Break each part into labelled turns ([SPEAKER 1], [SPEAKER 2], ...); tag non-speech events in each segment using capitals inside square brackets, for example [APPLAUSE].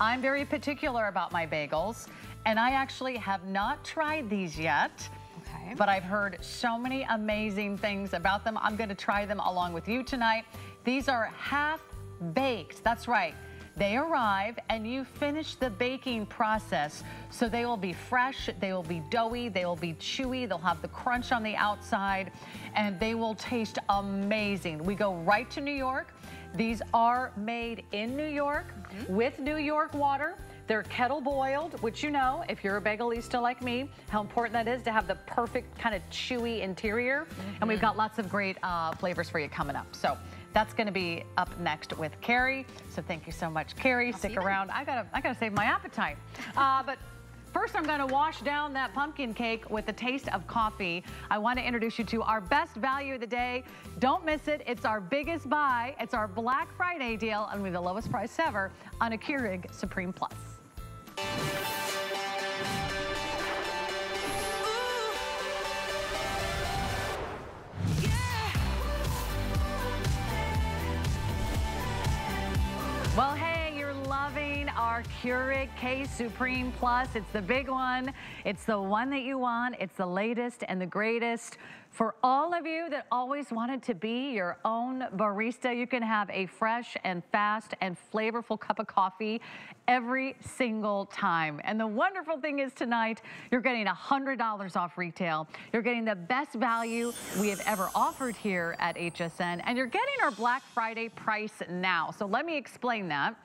[SPEAKER 1] I'm very particular about my bagels, and I actually have not tried these yet. Okay. But I've heard so many amazing things about them. I'm gonna try them along with you tonight. These are half baked, that's right. They arrive and you finish the baking process. So they will be fresh, they will be doughy, they will be chewy, they'll have the crunch on the outside, and they will taste amazing. We go right to New York. These are made in New York mm -hmm. with New York water. They're kettle boiled, which you know, if you're a bagelista like me, how important that is to have the perfect kind of chewy interior. Mm -hmm. And we've got lots of great uh, flavors for you coming up. So that's going to be up next with Carrie. So thank you so much, Carrie. I'll Stick around. I gotta, I gotta save my appetite. Uh, but First, I'm going to wash down that pumpkin cake with a taste of coffee. I want to introduce you to our best value of the day. Don't miss it. It's our biggest buy. It's our Black Friday deal, and we the lowest price ever on a Keurig Supreme Plus. Well, hey our Keurig K Supreme Plus. It's the big one. It's the one that you want. It's the latest and the greatest. For all of you that always wanted to be your own barista, you can have a fresh and fast and flavorful cup of coffee every single time. And the wonderful thing is tonight, you're getting $100 off retail. You're getting the best value we have ever offered here at HSN. And you're getting our Black Friday price now. So let me explain that.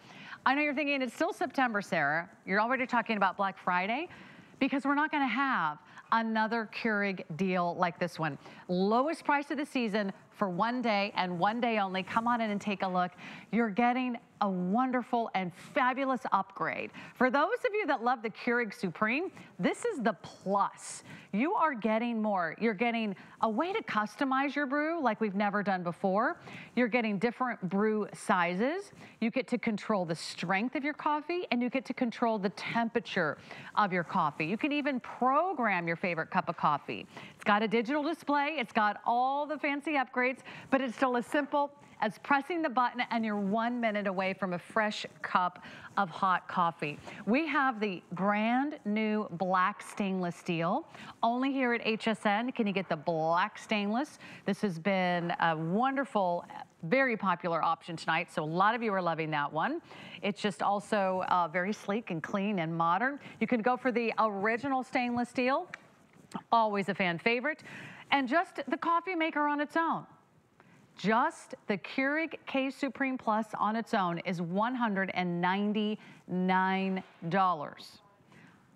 [SPEAKER 1] I know you're thinking it's still September, Sarah. You're already talking about Black Friday because we're not gonna have another Keurig deal like this one. Lowest price of the season for one day and one day only. Come on in and take a look. You're getting a wonderful and fabulous upgrade. For those of you that love the Keurig Supreme, this is the plus. You are getting more. You're getting a way to customize your brew like we've never done before. You're getting different brew sizes. You get to control the strength of your coffee and you get to control the temperature of your coffee. You can even program your favorite cup of coffee. It's got a digital display. It's got all the fancy upgrades, but it's still as simple as pressing the button and you're one minute away from a fresh cup of hot coffee. We have the brand new black stainless steel. Only here at HSN can you get the black stainless. This has been a wonderful very popular option tonight, so a lot of you are loving that one. It's just also uh, very sleek and clean and modern. You can go for the original stainless steel, always a fan favorite, and just the coffee maker on its own. Just the Keurig K Supreme Plus on its own is $199.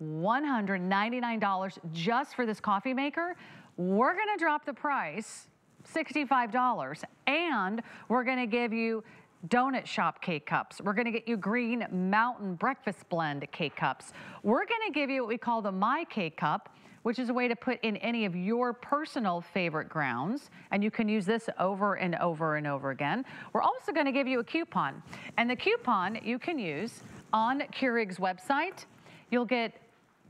[SPEAKER 1] $199 just for this coffee maker. We're gonna drop the price, $65, and we're gonna give you donut shop K-Cups. We're gonna get you green mountain breakfast blend K-Cups. We're gonna give you what we call the My K-Cup which is a way to put in any of your personal favorite grounds. And you can use this over and over and over again. We're also gonna give you a coupon. And the coupon you can use on Keurig's website. You'll get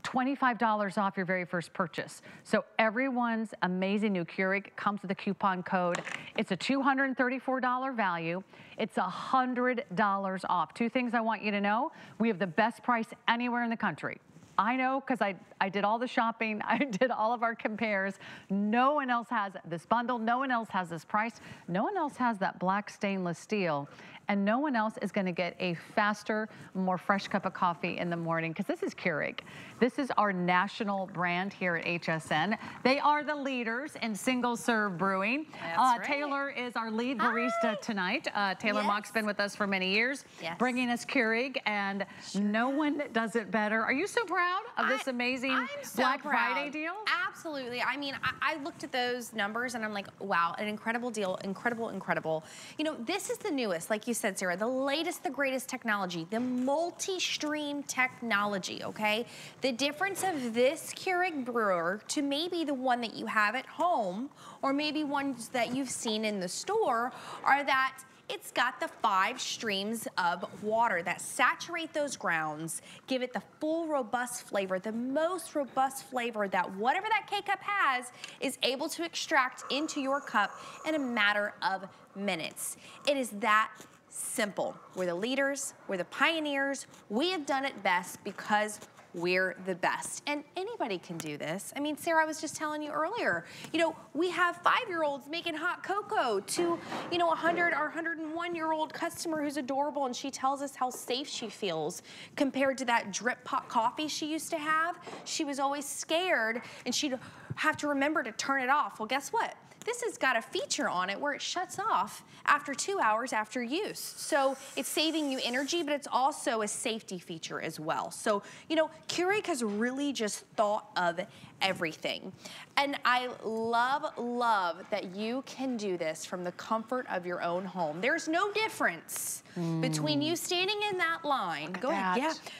[SPEAKER 1] $25 off your very first purchase. So everyone's amazing new Keurig comes with a coupon code. It's a $234 value. It's $100 off. Two things I want you to know. We have the best price anywhere in the country. I know because I, I did all the shopping. [LAUGHS] I did all of our compares. No one else has this bundle. No one else has this price. No one else has that black stainless steel and no one else is gonna get a faster, more fresh cup of coffee in the morning because this is Keurig. This is our national brand here at HSN. They are the leaders in single serve brewing. Uh, right. Taylor is our lead barista Hi. tonight. Uh, Taylor yes. Mock's been with us for many years, yes. bringing us Keurig, and sure. no one does it better. Are you so proud of I, this amazing so Black proud. Friday deal?
[SPEAKER 2] Absolutely. I mean, I, I looked at those numbers and I'm like, wow, an incredible deal, incredible, incredible. You know, this is the newest, like you said, Sarah, the latest, the greatest technology, the multi-stream technology, okay? The difference of this Keurig brewer to maybe the one that you have at home or maybe ones that you've seen in the store are that it's got the five streams of water that saturate those grounds, give it the full robust flavor, the most robust flavor that whatever that K-Cup has is able to extract into your cup in a matter of minutes. It is that simple. We're the leaders, we're the pioneers. We have done it best because we're the best. And anybody can do this. I mean, Sarah, I was just telling you earlier, you know, we have five-year-olds making hot cocoa to, you know, 100 or 101-year-old customer who's adorable and she tells us how safe she feels compared to that drip pot coffee she used to have. She was always scared and she'd have to remember to turn it off. Well, guess what? This has got a feature on it where it shuts off after two hours after use. So it's saving you energy, but it's also a safety feature as well. So, you know, Keurig has really just thought of everything. And I love, love that you can do this from the comfort of your own home. There's no difference mm. between you standing in that line. Go
[SPEAKER 1] that.
[SPEAKER 2] ahead. Yeah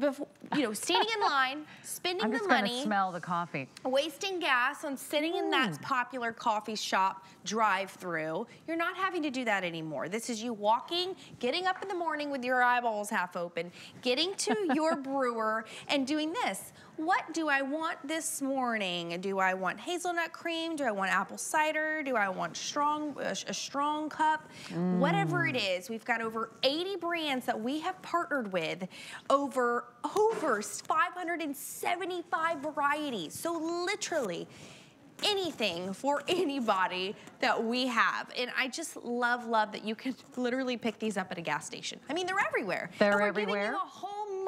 [SPEAKER 2] before, you know, standing in [LAUGHS] line, spending
[SPEAKER 1] I'm
[SPEAKER 2] the money.
[SPEAKER 1] smell the coffee.
[SPEAKER 2] Wasting gas on sitting mm. in that popular coffee shop drive-through. You're not having to do that anymore. This is you walking, getting up in the morning with your eyeballs half open, getting to [LAUGHS] your brewer and doing this what do I want this morning? Do I want hazelnut cream? Do I want apple cider? Do I want strong a, a strong cup? Mm. Whatever it is, we've got over 80 brands that we have partnered with, over over 575 varieties. So literally anything for anybody that we have. And I just love, love that you can literally pick these up at a gas station. I mean, they're everywhere.
[SPEAKER 1] They're everywhere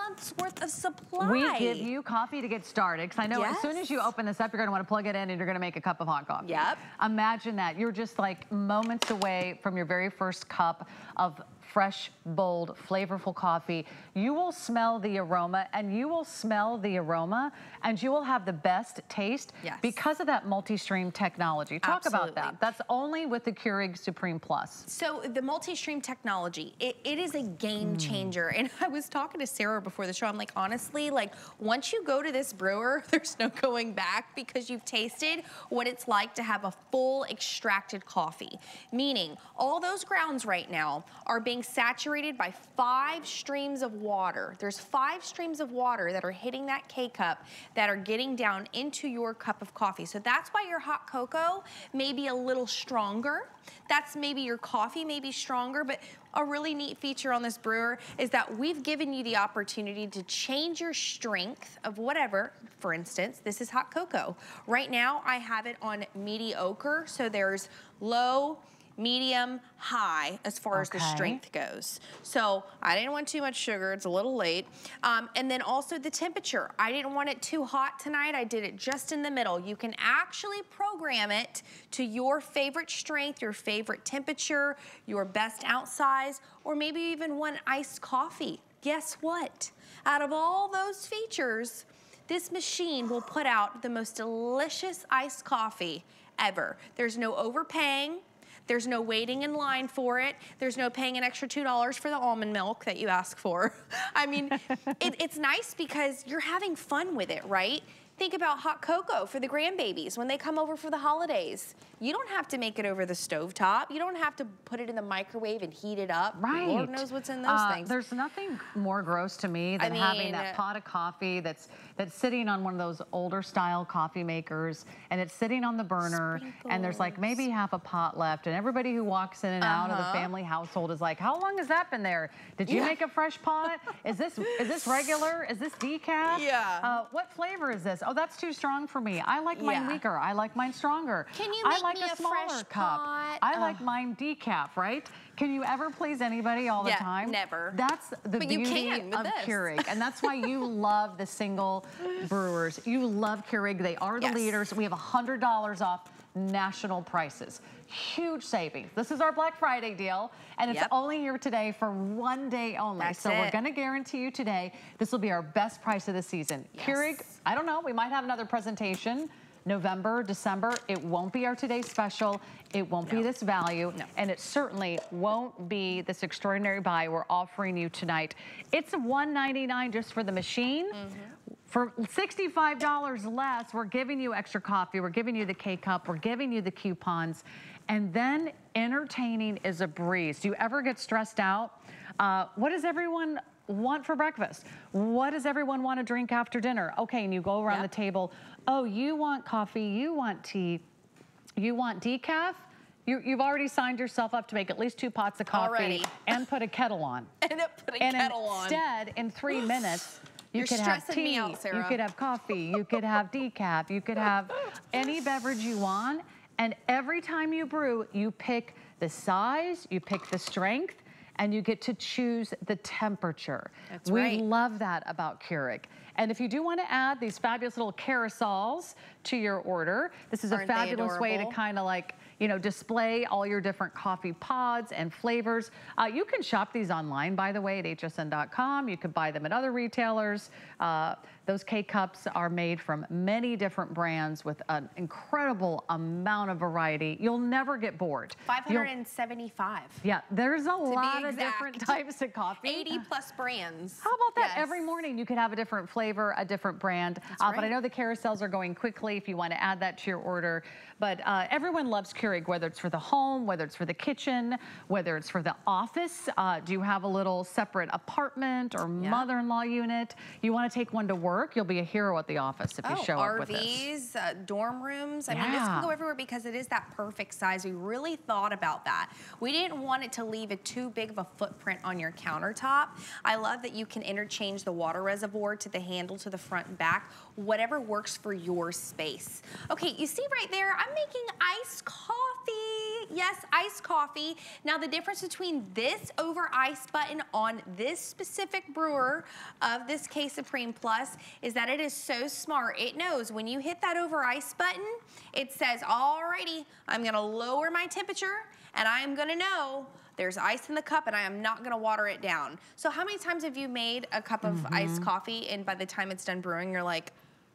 [SPEAKER 2] month's worth of supply.
[SPEAKER 1] We give you coffee to get started because I know yes. as soon as you open this up, you're going to want to plug it in and you're going to make a cup of hot coffee.
[SPEAKER 2] Yep.
[SPEAKER 1] Imagine that. You're just like moments away from your very first cup of fresh, bold, flavorful coffee. You will smell the aroma and you will smell the aroma and you will have the best taste
[SPEAKER 2] yes.
[SPEAKER 1] because of that multi-stream technology. Talk
[SPEAKER 2] Absolutely.
[SPEAKER 1] about that. That's only with the Keurig Supreme Plus.
[SPEAKER 2] So the multi-stream technology, it, it is a game mm. changer. And [LAUGHS] I was talking to Sarah before the show. I'm like, honestly, like once you go to this brewer, [LAUGHS] there's no going back because you've tasted what it's like to have a full extracted coffee. Meaning all those grounds right now are being saturated by five streams of water. There's five streams of water that are hitting that K-cup that are getting down into your cup of coffee. So that's why your hot cocoa may be a little stronger. That's maybe your coffee may be stronger, but a really neat feature on this brewer is that we've given you the opportunity to change your strength of whatever. For instance, this is hot cocoa. Right now, I have it on mediocre, so there's low, medium, high as far okay. as the strength goes. So I didn't want too much sugar. It's a little late. Um, and then also the temperature. I didn't want it too hot tonight. I did it just in the middle. You can actually program it to your favorite strength, your favorite temperature, your best out size, or maybe even one iced coffee. Guess what? Out of all those features, this machine will put out the most delicious iced coffee ever. There's no overpaying. There's no waiting in line for it. There's no paying an extra $2 for the almond milk that you ask for. [LAUGHS] I mean, [LAUGHS] it, it's nice because you're having fun with it, right? Think about hot cocoa for the grandbabies when they come over for the holidays. You don't have to make it over the stove top. You don't have to put it in the microwave and heat it up.
[SPEAKER 1] Right.
[SPEAKER 2] Lord knows what's in those
[SPEAKER 1] uh,
[SPEAKER 2] things.
[SPEAKER 1] There's nothing more gross to me than I mean, having that pot of coffee that's that's sitting on one of those older style coffee makers and it's sitting on the burner Sprinkles. and there's like maybe half a pot left and everybody who walks in and uh -huh. out of the uh-huh. family household is like, how long has that been there? Did you yeah. make a fresh pot? is this is this regular? Is this decaf?
[SPEAKER 2] Yeah.
[SPEAKER 1] Uh, what flavor is this? Oh, that's too strong for me. I like mine yeah. weaker. I like mine stronger.
[SPEAKER 2] Can you make
[SPEAKER 1] I like a, a smaller cup.
[SPEAKER 2] Pot?
[SPEAKER 1] I like mine decaf, right? Can you ever please anybody all the time?
[SPEAKER 2] never.
[SPEAKER 1] That's the
[SPEAKER 2] but
[SPEAKER 1] beauty of
[SPEAKER 2] this.
[SPEAKER 1] Keurig. And that's why you [LAUGHS] love the single brewers. You love Keurig. They are the yes. leaders. We have $100 off national prices. Huge savings. This is our Black Friday deal, and it's yep. only here today for one day only.
[SPEAKER 2] That's
[SPEAKER 1] so
[SPEAKER 2] it.
[SPEAKER 1] we're gonna guarantee you today, this will be our best price of the season. Yes. Keurig, I don't know, we might have another presentation November, December, it won't be our today's special. It won't no. be this value.
[SPEAKER 2] No.
[SPEAKER 1] And it certainly won't be this extraordinary buy we're offering you tonight. It's 199 just for the machine. Mm -hmm. For $65 less, we're giving you extra coffee, we're giving you the K-Cup, we're giving you the coupons, and then entertaining is a breeze. Do you ever get stressed out? Uh, what does everyone want for breakfast? What does everyone want to drink after dinner? Okay, and you go around yep. the table, oh, you want coffee, you want tea, you want decaf, You, have already signed yourself up to make at least two pots of coffee
[SPEAKER 2] already. [LAUGHS]
[SPEAKER 1] and put a kettle on.
[SPEAKER 2] and put a
[SPEAKER 1] and
[SPEAKER 2] kettle on.
[SPEAKER 1] instead, in three [GASPS] minutes, you
[SPEAKER 2] You're
[SPEAKER 1] could have tea,
[SPEAKER 2] out,
[SPEAKER 1] you could have coffee, you could have decaf, you could have [LAUGHS] any beverage you want. And every time you brew, you pick the size, you pick the strength, and you get to choose the temperature.
[SPEAKER 2] That's
[SPEAKER 1] we
[SPEAKER 2] right.
[SPEAKER 1] love that about Keurig. And if you do want to add these fabulous little carousels to your order, this is
[SPEAKER 2] Aren't
[SPEAKER 1] a fabulous way to kind of like, you know, display all your different coffee pods and flavors. Uh, you can shop these online, by the way, at hsn.com. You can buy them at other retailers. Uh, those K-Cups are made from many different brands with an incredible amount of variety. You'll never get bored. You'll-
[SPEAKER 2] 575.
[SPEAKER 1] yeah, there's a lot of different types of coffee.
[SPEAKER 2] 80 plus brands.
[SPEAKER 1] How about that?
[SPEAKER 2] Yes.
[SPEAKER 1] Every morning you could have a different flavor, a different brand. Uh, But I know the carousels are going quickly if you want to add that to your order. But uh, everyone loves Keurig, whether it's for the home, whether it's for the kitchen, whether it's for the office. Uh, do you have a little separate apartment or
[SPEAKER 2] Yeah.
[SPEAKER 1] mother-in-law unit? You want to take one to work? You'll be a hero at the office if you
[SPEAKER 2] Oh,
[SPEAKER 1] show up with this.
[SPEAKER 2] RVs, uh, dorm rooms. I mean, this can go everywhere because it is that perfect size. We really thought about that. We didn't want it to leave a too big of a footprint on your countertop. I love that you can interchange the water reservoir to the handle to the front and back, whatever works for your space. Okay, you see right there, I'm making iced coffee. Yes, iced coffee. Now the difference between this over ice button on this specific brewer of this K Supreme Plus is that it is so smart. It knows when you hit that over ice button, it says, alrighty, I'm gonna lower my temperature and I am gonna know there's ice in the cup and I am not gonna water it down. So how many times have you made a cup of iced mm-hmm. coffee and by the time it's done brewing, you're like,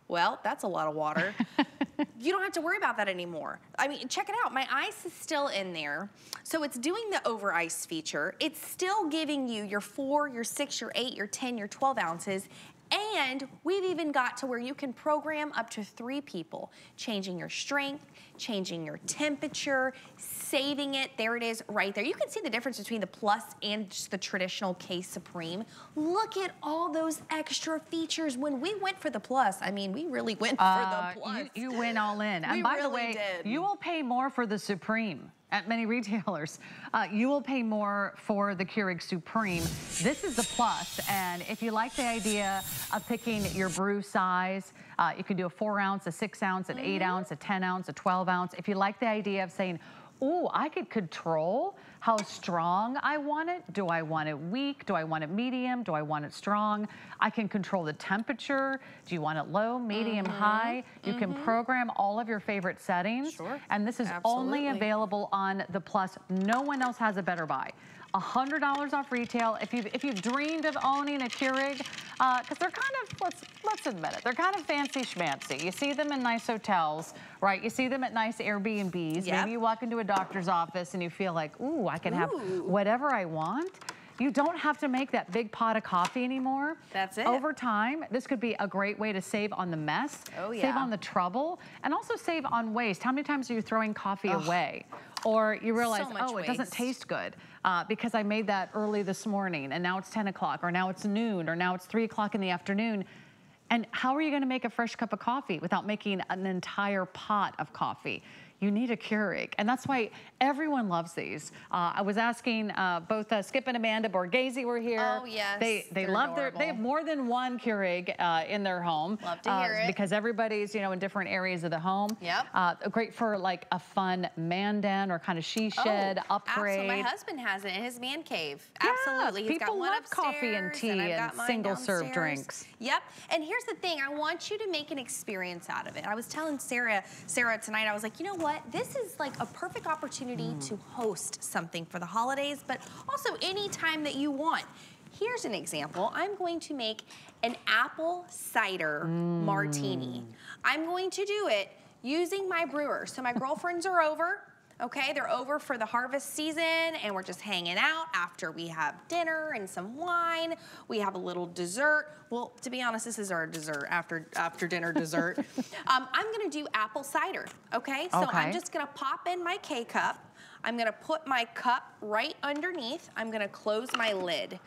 [SPEAKER 2] well, that's a lot of water. [LAUGHS] you don't have to worry about that anymore. I mean, check it out. My ice is still in there. So it's doing the over ice feature. It's still giving you your four, your six, your eight, your 10, your 12 ounces. And we've even got to where you can program up to three people, changing your strength, changing your temperature, saving it. There it is right there. You can see the difference between the Plus and just the traditional K Supreme. Look at all those extra features. When we went for the Plus, I mean, we really went
[SPEAKER 1] Uh,
[SPEAKER 2] for the Plus.
[SPEAKER 1] you, you went all in. [LAUGHS]
[SPEAKER 2] We
[SPEAKER 1] and by the
[SPEAKER 2] really
[SPEAKER 1] way,
[SPEAKER 2] did.
[SPEAKER 1] you will pay more for the Supreme at many retailers. Uh, you will pay more for the Keurig Supreme. This is the plus, and if you like the idea of picking your brew size, uh, you can do a four ounce, a six ounce, an eight
[SPEAKER 2] Mm-hmm.
[SPEAKER 1] ounce, a 10 ounce, a 12 ounce. If you like the idea of saying, ooh, I could control how strong I want it. Do I want it weak? Do I want it medium? Do I want it strong? I can control the temperature. Do you want it low, medium, high? You can program all of your favorite settings.
[SPEAKER 2] Mm-hmm. Sure.
[SPEAKER 1] And this is only available on the Plus. No one else has a better buy. $100 off retail. If you've, if you've dreamed of owning a Keurig, uh, because they're kind of, let's, let's admit it, they're kind of fancy schmancy. You see them in nice hotels, right? You see them at nice Airbnbs.
[SPEAKER 2] Yep.
[SPEAKER 1] Maybe you walk into a doctor's office and you feel like, ooh, I can have whatever I want. You don't have to make that big pot of coffee anymore.
[SPEAKER 2] That's it.
[SPEAKER 1] Over time, this could be a great way to save on the mess,
[SPEAKER 2] Oh,
[SPEAKER 1] save on the trouble, and also save on waste. How many times are you throwing coffee away? Or you realize,
[SPEAKER 2] much
[SPEAKER 1] oh, it doesn't taste good uh, because I made that early this morning and now it's 10 o'clock or now it's noon or now it's 3 o'clock in the afternoon. And how are you going to make a fresh cup of coffee without making an entire pot of coffee? You need a Keurig, and that's why everyone loves these. Uh, I was asking uh, both uh, Skip and Amanda Borghese were here.
[SPEAKER 2] Oh, yes,
[SPEAKER 1] they they
[SPEAKER 2] they're
[SPEAKER 1] love their. They have more than one Keurig uh, in their home.
[SPEAKER 2] Love to
[SPEAKER 1] uh,
[SPEAKER 2] hear it.
[SPEAKER 1] because everybody's you know in different areas of the home.
[SPEAKER 2] Yep.
[SPEAKER 1] Uh, great for like a fun man den or kind of she shed
[SPEAKER 2] Oh,
[SPEAKER 1] upgrade.
[SPEAKER 2] Absolutely. My husband has it in his man cave.
[SPEAKER 1] Yeah,
[SPEAKER 2] absolutely. He's
[SPEAKER 1] people
[SPEAKER 2] got one
[SPEAKER 1] love coffee and tea
[SPEAKER 2] I've
[SPEAKER 1] and
[SPEAKER 2] got mine
[SPEAKER 1] single-serve drinks.
[SPEAKER 2] Yep. And here's the thing. I want you to make an experience out of it. I was telling Sarah, Sarah tonight, I was like, you know what? This is like a perfect opportunity
[SPEAKER 1] Mm.
[SPEAKER 2] to host something for the holidays, but also any time that you want. Here's an example. I'm going to make an apple cider
[SPEAKER 1] Mm.
[SPEAKER 2] martini. I'm going to do it using my brewer. So my girlfriends are over. Okay, they're over for the harvest season and we're just hanging out after we have dinner and some wine. We have a little dessert. Well, to be honest, this is our dessert after after dinner dessert. [LAUGHS] um, I'm gonna do apple cider. Okay, so
[SPEAKER 1] Okay.
[SPEAKER 2] I'm just gonna pop in my K cup. I'm gonna put my cup right underneath. I'm gonna close my lid.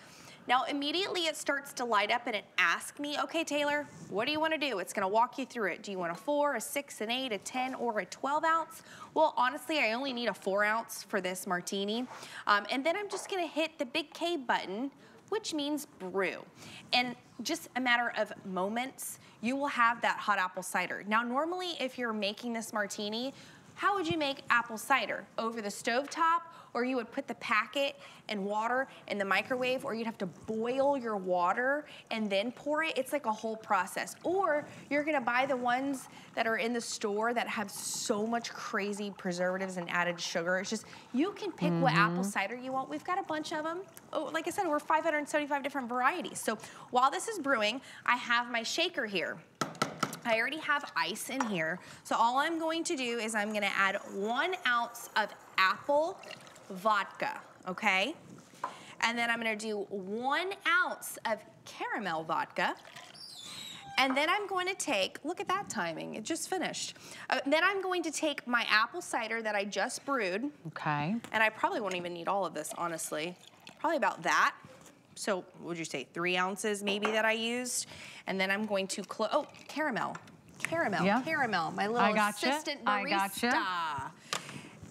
[SPEAKER 2] Now, immediately it starts to light up and it asks me, okay, Taylor, what do you wanna do? It's gonna walk you through it. Do you want a four, a six, an eight, a 10, or a 12 ounce? Well, honestly, I only need a four ounce for this martini. Um, and then I'm just gonna hit the big K button, which means brew. And just a matter of moments, you will have that hot apple cider. Now, normally if you're making this martini, how would you make apple cider? Over the stove top, or you would put the packet and water in the microwave, or you'd have to boil your water and then pour it. It's like a whole process. Or you're gonna buy the ones that are in the store that have so much crazy preservatives and added sugar. It's just, you can pick mm -hmm. what apple mm-hmm. cider you want. We've got a bunch of them. Oh, like I said, we're 575 different varieties. So while this is brewing, I have my shaker here. I already have ice in here. So all I'm going to do is I'm gonna add one ounce of apple vodka, okay? And then I'm gonna do one ounce of caramel vodka. And then I'm going to take, look at that timing, it just finished. Uh, then I'm going to take my apple cider that I just brewed.
[SPEAKER 1] Okay.
[SPEAKER 2] And I probably won't even need all of this, honestly. Probably about that. So would you say three ounces maybe that I used? And then I'm going to close, oh, caramel. Caramel, yeah. caramel, my little gotcha. assistant barista. I gotcha.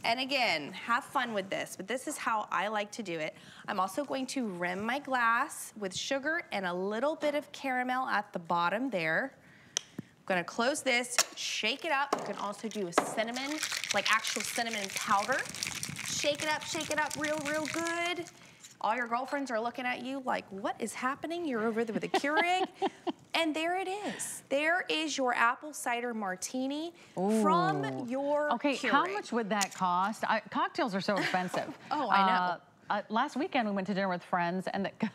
[SPEAKER 2] And again, have fun with this, but this is how I like to do it. I'm also going to rim my glass with sugar and a little bit of caramel at the bottom there. I'm gonna close this, shake it up. You can also do a cinnamon, like actual cinnamon powder. Shake it up, shake it up real, real good. All your girlfriends are looking at you like, what is happening? You're over there with a Keurig. [LAUGHS] and there it is. There is your apple cider martini Ooh. from your
[SPEAKER 1] Okay,
[SPEAKER 2] Keurig.
[SPEAKER 1] how much would that cost? I, cocktails are so expensive. [LAUGHS]
[SPEAKER 2] oh, I know. Uh,
[SPEAKER 1] uh, last weekend we went to dinner with friends and the, [LAUGHS]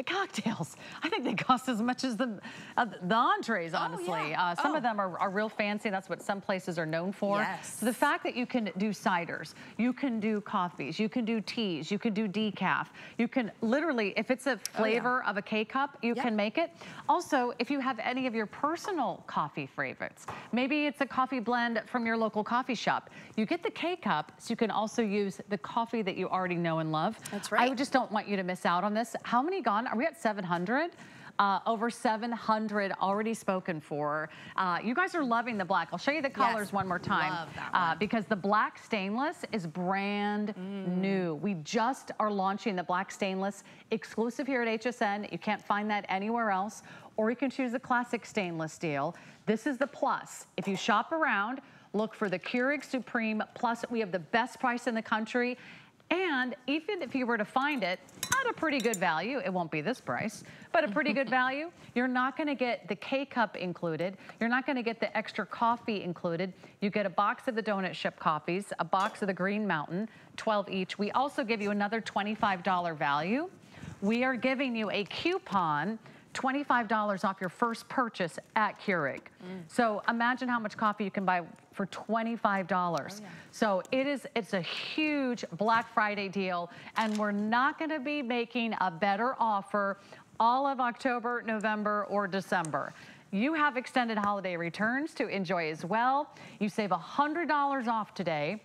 [SPEAKER 1] the cocktails. I think they cost as much as the uh, the entrees, oh, honestly. Oh, yeah. uh, some oh. of them are, are, real fancy. That's what some places are known for.
[SPEAKER 2] Yes.
[SPEAKER 1] So the fact that you can do ciders, you can do coffees, you can do teas, you can do decaf. You can literally, if it's a flavor oh, yeah. of a K-cup, you yep. can make it. Also, if you have any of your personal coffee favorites, maybe it's a coffee blend from your local coffee shop. You get the K-cup, so you can also use the coffee that you already know and love.
[SPEAKER 2] That's right.
[SPEAKER 1] I just don't want you to miss out on this. How many gone? Are we at 700? Uh, over 700 already spoken for. Uh, you guys are loving the black. I'll show you the colors
[SPEAKER 2] yes,
[SPEAKER 1] one more time.
[SPEAKER 2] Love that uh, one.
[SPEAKER 1] Uh, because the black stainless is brand mm. new. We just are launching the black stainless exclusive here at HSN. You can't find that anywhere else. Or you can choose the classic stainless steel. This is the plus. If you shop around, look for the Keurig Supreme Plus. We have the best price in the country. And even if you were to find it at a pretty good value, it won't be this price, but a pretty good [LAUGHS] value, you're not gonna get the K-cup included. You're not gonna get the extra coffee included. You get a box of the Donut Shop coffees, a box of the Green Mountain, 12 each. We also give you another $25 value. We are giving you a coupon $25 off your first purchase at Keurig. Mm. So imagine how much coffee you can buy for $25. Oh, yeah. So it is, it's a huge Black Friday deal and we're not gonna be making a better offer all of October, November, or December. You have extended holiday returns to enjoy as well. You save $100 off today.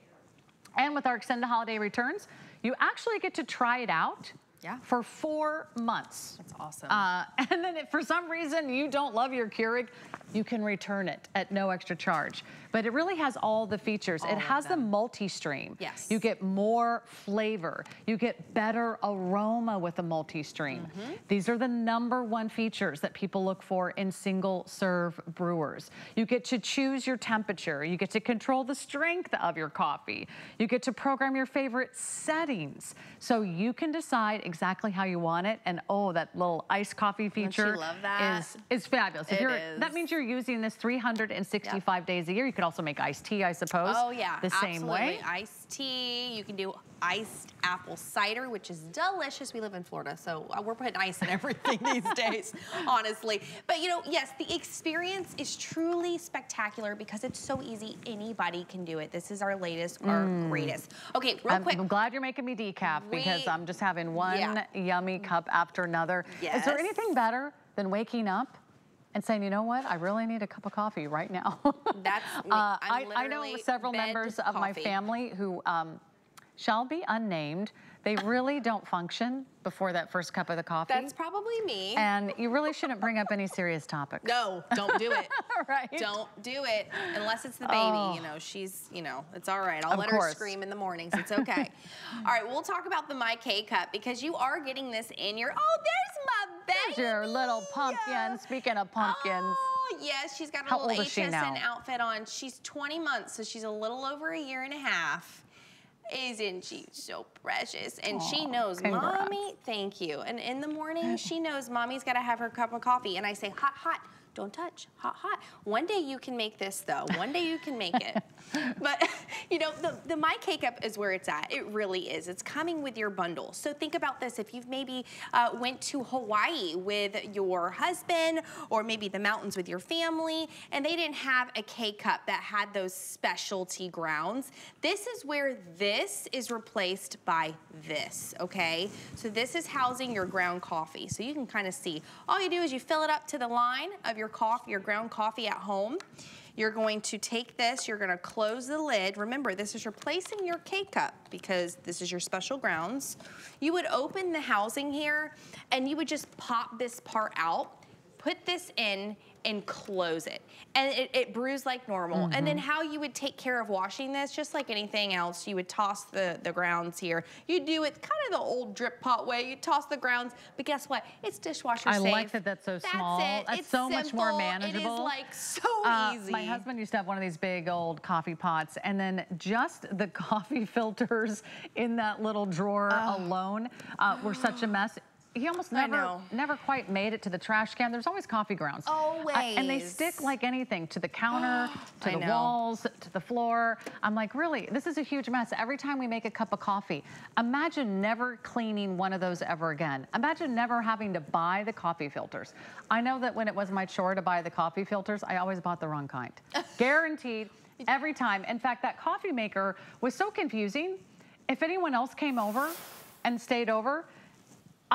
[SPEAKER 1] And with our extended holiday returns, you actually get to try it out
[SPEAKER 2] yeah.
[SPEAKER 1] For four months.
[SPEAKER 2] That's awesome.
[SPEAKER 1] Uh, [LAUGHS] and then if for some reason you don't love your Keurig, you can return it at no extra charge. But it really has all the features. All it has the multi-stream.
[SPEAKER 2] Yes.
[SPEAKER 1] You get more flavor. You get better aroma with the multi-stream. Mm -hmm. These are the number one features that people look for in single serve brewers. You get to choose your temperature. You get to control the strength of your coffee. You get to program your favorite settings. So you can decide exactly how you want it. And oh, that little iced coffee feature is, is fabulous.
[SPEAKER 2] If it is.
[SPEAKER 1] That means you're using this 365 yep. days a year. You could also make iced tea, I suppose.
[SPEAKER 2] Oh yeah,
[SPEAKER 1] the
[SPEAKER 2] absolutely.
[SPEAKER 1] same way.
[SPEAKER 2] Iced tea. You can do iced apple cider, which is delicious. We live in Florida, so uh, we're putting ice in everything [LAUGHS] these days, honestly. But you know, yes, the experience is truly spectacular because it's so easy. Anybody can do it. This is our latest, mm. our greatest. Okay, real
[SPEAKER 1] I'm,
[SPEAKER 2] quick.
[SPEAKER 1] I'm glad you're making me decaf we, because I'm just having one yeah. yummy cup after another.
[SPEAKER 2] Yes.
[SPEAKER 1] Is there anything better than waking up and saying, you know what, I really need a cup of coffee right now. [LAUGHS]
[SPEAKER 2] That's me. Uh, I, I, know
[SPEAKER 1] several members of my family who um, shall be unnamed they really don't function before that first cup of the coffee.
[SPEAKER 2] That's probably me.
[SPEAKER 1] And you really shouldn't bring up any serious topics.
[SPEAKER 2] No, don't do it. [LAUGHS]
[SPEAKER 1] right.
[SPEAKER 2] Don't do it unless it's the baby.
[SPEAKER 1] Oh.
[SPEAKER 2] You know, oh. she's, you know, it's all right. I'll
[SPEAKER 1] Of
[SPEAKER 2] let
[SPEAKER 1] course.
[SPEAKER 2] her scream in the mornings. It's okay. [LAUGHS] all right, we'll talk about the My K cup because you are getting this in your. Oh, there's my baby.
[SPEAKER 1] There's your little pumpkin. Speaking of pumpkins.
[SPEAKER 2] Oh, yes, she's got a
[SPEAKER 1] How
[SPEAKER 2] little HSN outfit on. She's 20 months, so she's a little over a year and a half. Isn't she so precious? And she knows,
[SPEAKER 1] congrats.
[SPEAKER 2] mommy, thank you. And in the morning, [LAUGHS] she knows mommy's got to have her cup of coffee. And I say, hot, hot. Don't touch, hot, hot. One day you can make this though. One day you can make it. [LAUGHS] but [LAUGHS] you know, the, the My K Cup is where it's at. It really is. It's coming with your bundle. So think about this. If you've maybe uh, went to Hawaii with your husband or maybe the mountains with your family and they didn't have a K Cup that had those specialty grounds, this is where this is replaced by this, okay? So this is housing your ground coffee. So you can kind of see. All you do is you fill it up to the line of your coffee, your ground coffee at home. You're going to take this, you're gonna close the lid. Remember, this is replacing your K-cup because this is your special grounds. You would open the housing here and you would just pop this part out, put this in and close it. And it, it brews like normal. And then how you would take care of washing this, just like anything else, you would toss the, the grounds here. You do it kind of the old drip pot way. You toss the grounds, but guess what? It's dishwasher
[SPEAKER 1] I
[SPEAKER 2] safe.
[SPEAKER 1] I like that that's so
[SPEAKER 2] That's
[SPEAKER 1] small.
[SPEAKER 2] it.
[SPEAKER 1] That's
[SPEAKER 2] It's
[SPEAKER 1] so much more
[SPEAKER 2] simple.
[SPEAKER 1] manageable.
[SPEAKER 2] It is like so
[SPEAKER 1] Uh,
[SPEAKER 2] easy.
[SPEAKER 1] My husband used to have one of these big old coffee pots, and then just the [LAUGHS] coffee filters in that little drawer alone uh, were such a mess. He almost never, never quite made it to the trash can. There's always coffee grounds. I- and they stick like anything to the counter, [GASPS] to
[SPEAKER 2] I
[SPEAKER 1] the
[SPEAKER 2] know.
[SPEAKER 1] walls, to the floor. I'm like, really, this is a huge mess. Every time we make a cup of coffee, imagine never cleaning one of those ever again. Imagine never having to buy the coffee filters. I know that when it was my chore to buy the coffee filters, I always bought the wrong kind. [LAUGHS] Guaranteed, every time. In fact, that coffee maker was so confusing. If anyone else came over and stayed over,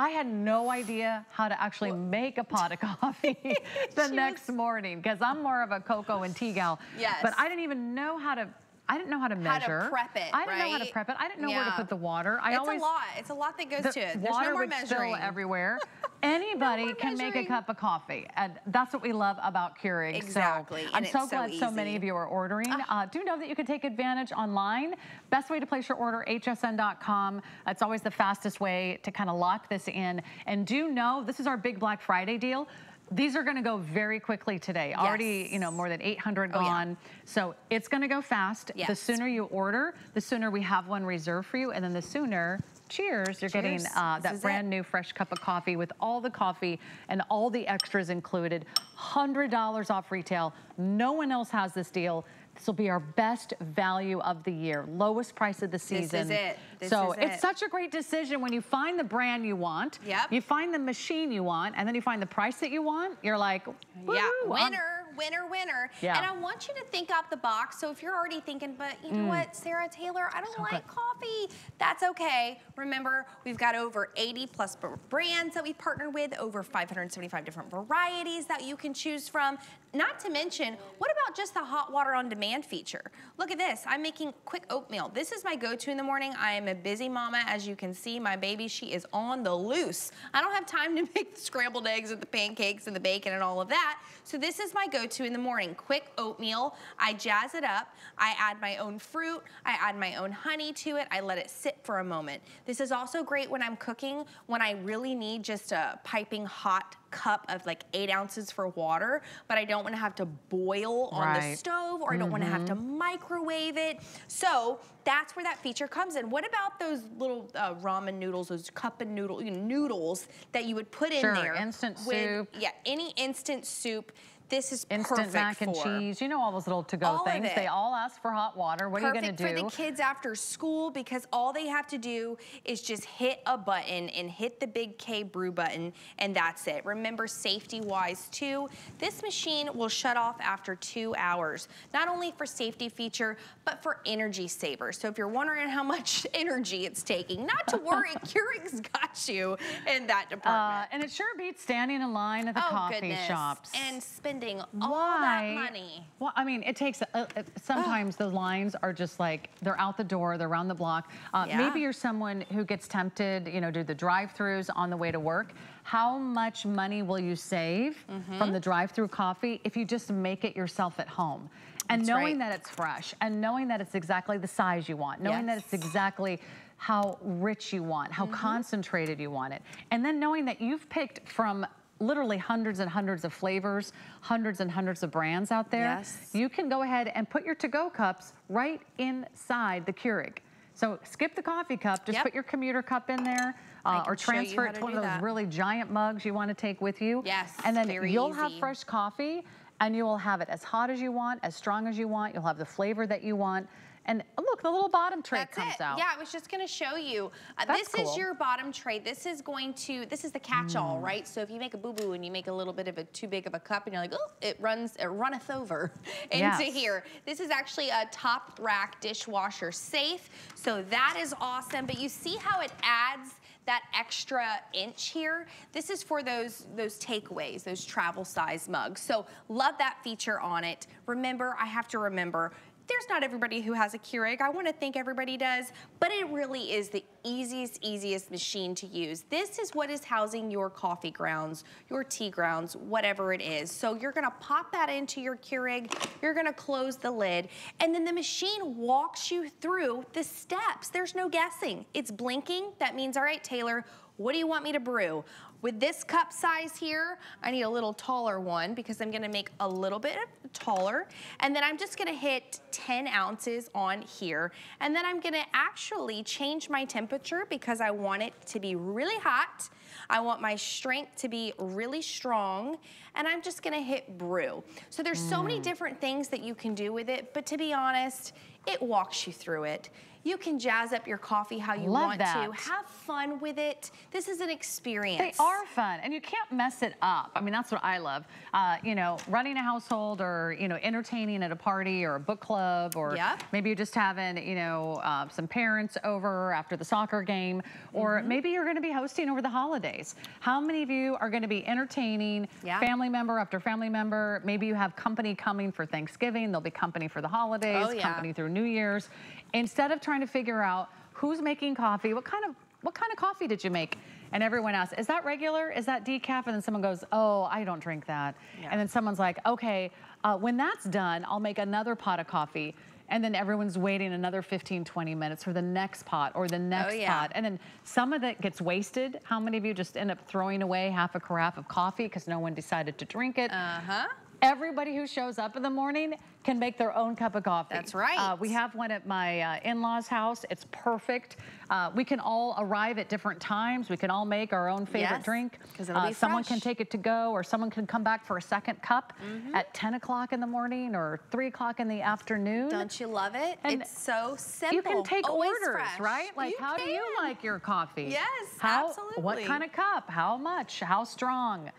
[SPEAKER 1] I had no idea how to actually make a pot of [LAUGHS] coffee the next
[SPEAKER 2] was-
[SPEAKER 1] morning because I'm more of a cocoa and tea gal.
[SPEAKER 2] Yes.
[SPEAKER 1] But I didn't even know how to. I didn't know how to
[SPEAKER 2] How to
[SPEAKER 1] measure.
[SPEAKER 2] prep it,
[SPEAKER 1] I didn't know how to prep it. I didn't know where to put the water. I
[SPEAKER 2] it's
[SPEAKER 1] always
[SPEAKER 2] a lot. It's a lot that goes to it. There's
[SPEAKER 1] water
[SPEAKER 2] no more
[SPEAKER 1] would
[SPEAKER 2] measuring.
[SPEAKER 1] spill everywhere. [LAUGHS] Anybody
[SPEAKER 2] more
[SPEAKER 1] can make a cup of coffee, and that's what we love about Keurig.
[SPEAKER 2] Exactly,
[SPEAKER 1] So I'm so
[SPEAKER 2] so
[SPEAKER 1] glad so many.
[SPEAKER 2] Ah.
[SPEAKER 1] of you are ordering. Uh, do know that you can take advantage online. Best way to place your order: hsn.com. That's always the fastest way to kind of lock this in. And do know this is our big Black Friday deal. These are going to go very quickly today. Already, you know, more than 800
[SPEAKER 2] Oh, yeah.
[SPEAKER 1] gone. So it's going to go fast. The sooner you order, the sooner we have one reserved for you, and then the sooner, cheers, you're getting
[SPEAKER 2] Cheers.
[SPEAKER 1] uh,
[SPEAKER 2] This
[SPEAKER 1] that brand
[SPEAKER 2] it.
[SPEAKER 1] new fresh cup of coffee with all the coffee and all the extras included. $100 off retail. No one else has this deal. This will be our best value of the year, lowest price of the season.
[SPEAKER 2] This is it. This
[SPEAKER 1] so
[SPEAKER 2] is
[SPEAKER 1] it's
[SPEAKER 2] it.
[SPEAKER 1] such a great decision when you find the brand you want,
[SPEAKER 2] Yep.
[SPEAKER 1] you find the machine you want, and then you find the price that you want. You're like,
[SPEAKER 2] Yeah,
[SPEAKER 1] "Woo, I'm-
[SPEAKER 2] winner, winner, winner.
[SPEAKER 1] Yeah.
[SPEAKER 2] And I want you to think out the box. So if you're already thinking, but you know what, Sarah Taylor, I don't
[SPEAKER 1] Mm. So
[SPEAKER 2] like
[SPEAKER 1] good.
[SPEAKER 2] coffee. That's okay. Remember, we've got over 80 plus brands that we've partnered with, over 575 different varieties that you can choose from. Not to mention, what about just the hot water on demand feature? Look at this. I'm making quick oatmeal. This is my go-to in the morning. I am a busy mama. As you can see, my baby, she is on the loose. I don't have time to [LAUGHS] make the scrambled eggs and the pancakes and the bacon and all of that. So this is my go-to in the morning. Quick oatmeal. I jazz it up. I add my own fruit. I add my own honey to it. I let it sit for a moment. This is also great when I'm cooking, when I really need just a piping hot cup of like eight ounces for water, but I don't want to have to boil on the stove or I don't want to have to microwave it. So that's where that feature comes in. What about those little uh, ramen noodles, those cup and noodle you know, noodles that you would put in
[SPEAKER 1] Sure,
[SPEAKER 2] there?
[SPEAKER 1] instant
[SPEAKER 2] with-
[SPEAKER 1] soup.
[SPEAKER 2] Yeah, any instant soup. This is
[SPEAKER 1] Instant
[SPEAKER 2] perfect
[SPEAKER 1] mac and
[SPEAKER 2] for.
[SPEAKER 1] cheese. You know all those little to-go
[SPEAKER 2] All
[SPEAKER 1] things. They all ask for hot water. What
[SPEAKER 2] Perfect
[SPEAKER 1] are you going to do?
[SPEAKER 2] for the kids after school because all they have to do is just hit a button and hit the big K brew button and that's it. Remember safety wise too, this machine will shut off after two hours. Not only for safety feature, but for energy saver. So if you're wondering how much [LAUGHS] energy it's taking, not to worry, [LAUGHS] Keurig's got you in that
[SPEAKER 1] Uh,
[SPEAKER 2] department.
[SPEAKER 1] and it sure beats standing in line at the
[SPEAKER 2] oh
[SPEAKER 1] coffee
[SPEAKER 2] goodness.
[SPEAKER 1] shops.
[SPEAKER 2] And spending spending
[SPEAKER 1] Why?
[SPEAKER 2] all that money?
[SPEAKER 1] Well, I mean, it takes, uh, uh, sometimes the lines are just like, they're out the door, they're around the block. Uh,
[SPEAKER 2] Yeah.
[SPEAKER 1] Maybe you're someone who gets tempted, you know, do the drive-throughs on the way to work. How much money will you save
[SPEAKER 2] Mm-hmm.
[SPEAKER 1] from the drive-through coffee if you just make it yourself at home? And
[SPEAKER 2] That's
[SPEAKER 1] knowing
[SPEAKER 2] right.
[SPEAKER 1] that it's fresh and knowing that it's exactly the size you want, knowing that it's exactly how rich you want, how concentrated you want it. And then knowing that you've picked from literally hundreds and hundreds of flavors, hundreds and hundreds of brands out there,
[SPEAKER 2] Yes.
[SPEAKER 1] you can go ahead and put your to-go cups right inside the Keurig. So skip the coffee cup, just
[SPEAKER 2] Yep.
[SPEAKER 1] put your commuter cup in there uh, or
[SPEAKER 2] can show you
[SPEAKER 1] transfer it
[SPEAKER 2] to
[SPEAKER 1] one of those
[SPEAKER 2] that.
[SPEAKER 1] really giant mugs you want to take with you.
[SPEAKER 2] Yes,
[SPEAKER 1] And then you'll have fresh coffee and you will have it as hot as you want, as strong as you want. You'll have the flavor that you want. And look, the little bottom tray
[SPEAKER 2] That's
[SPEAKER 1] comes
[SPEAKER 2] it.
[SPEAKER 1] out.
[SPEAKER 2] Yeah, I was just gonna show you. Uh, this
[SPEAKER 1] cool.
[SPEAKER 2] is your bottom tray. This is going to, this is the catch-all,
[SPEAKER 1] Mm.
[SPEAKER 2] right? So if you make a boo-boo and you make a little bit of a too big of a cup and you're like, oh, it runs, it runneth over [LAUGHS] into
[SPEAKER 1] Yes.
[SPEAKER 2] here. This is actually a top rack dishwasher safe. So that is awesome. But you see how it adds that extra inch here. This is for those, those takeaways, those travel size mugs. So love that feature on it. Remember, I have to remember, there's not everybody who has a Keurig. I want to think everybody does, but it really is the easiest, easiest machine to use. This is what is housing your coffee grounds, your tea grounds, whatever it is. So you're gonna pop that into your Keurig, you're gonna close the lid, and then the machine walks you through the steps. There's no guessing. It's blinking. That means, all right, Taylor, what do you want me to brew? With this cup size here, I need a little taller one because I'm gonna make a little bit taller. And then I'm just gonna hit 10 ounces on here. And then I'm gonna actually change my temperature because I want it to be really hot. I want my strength to be really strong. And I'm just gonna hit brew. So there's so many mm. different things that you can do with it, but to be honest, it walks you through it. You can jazz up your coffee how you
[SPEAKER 1] Love
[SPEAKER 2] want
[SPEAKER 1] that.
[SPEAKER 2] to. Have fun with it. This is an experience.
[SPEAKER 1] They are fun, and you can't mess it up. I mean, that's what I love. Uh, you know, running a household, or you know, entertaining at a party or a book club, or
[SPEAKER 2] Yep.
[SPEAKER 1] maybe you're just having, you know, uh, some parents over after the soccer game, or
[SPEAKER 2] Mm-hmm.
[SPEAKER 1] maybe you're going to be hosting over the holidays. How many of you are going to be entertaining
[SPEAKER 2] Yeah.
[SPEAKER 1] family member after family member? Maybe you have company coming for Thanksgiving. There'll be company for the holidays,
[SPEAKER 2] Oh, yeah.
[SPEAKER 1] company through New Year's. Instead of trying to figure out who's making coffee, what kind of what kind of coffee did you make? And everyone asks, is that regular? Is that decaf? And then someone goes, oh, I don't drink that.
[SPEAKER 2] Yeah.
[SPEAKER 1] And then someone's like, okay, uh, when that's done, I'll make another pot of coffee. And then everyone's waiting another 15, 20 minutes for the next pot or the next
[SPEAKER 2] Oh, yeah.
[SPEAKER 1] pot. And then some of that gets wasted. How many of you just end up throwing away half a carafe of coffee because no one decided to drink it?
[SPEAKER 2] Uh-huh.
[SPEAKER 1] Everybody who shows up in the morning can make their own cup of coffee.
[SPEAKER 2] That's right.
[SPEAKER 1] Uh, we have one at my uh, in-laws house. It's perfect. Uh, we can all arrive at different times. We can all make our own favorite
[SPEAKER 2] Yes,
[SPEAKER 1] drink.
[SPEAKER 2] 'cause it'll be
[SPEAKER 1] someone can take it to go or someone can come back for a second cup
[SPEAKER 2] Mm-hmm.
[SPEAKER 1] at 10 o'clock in the morning or 3 o'clock in the afternoon.
[SPEAKER 2] Don't you love it?
[SPEAKER 1] And
[SPEAKER 2] it's so simple.
[SPEAKER 1] You can take
[SPEAKER 2] Always
[SPEAKER 1] orders,
[SPEAKER 2] fresh.
[SPEAKER 1] right? Like,
[SPEAKER 2] You
[SPEAKER 1] how do you like your coffee?
[SPEAKER 2] Yes,
[SPEAKER 1] how, What kind of cup? How much? How strong?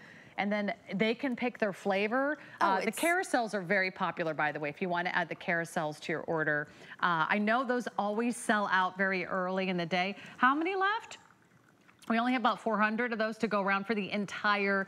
[SPEAKER 1] And then they can pick their flavor.
[SPEAKER 2] Oh,
[SPEAKER 1] uh, the carousels are very popular, by the way, if you want to add the carousels to your order. Uh, I know those always sell out very early in the day. How many left? We only have about 400 of those to go around for the entire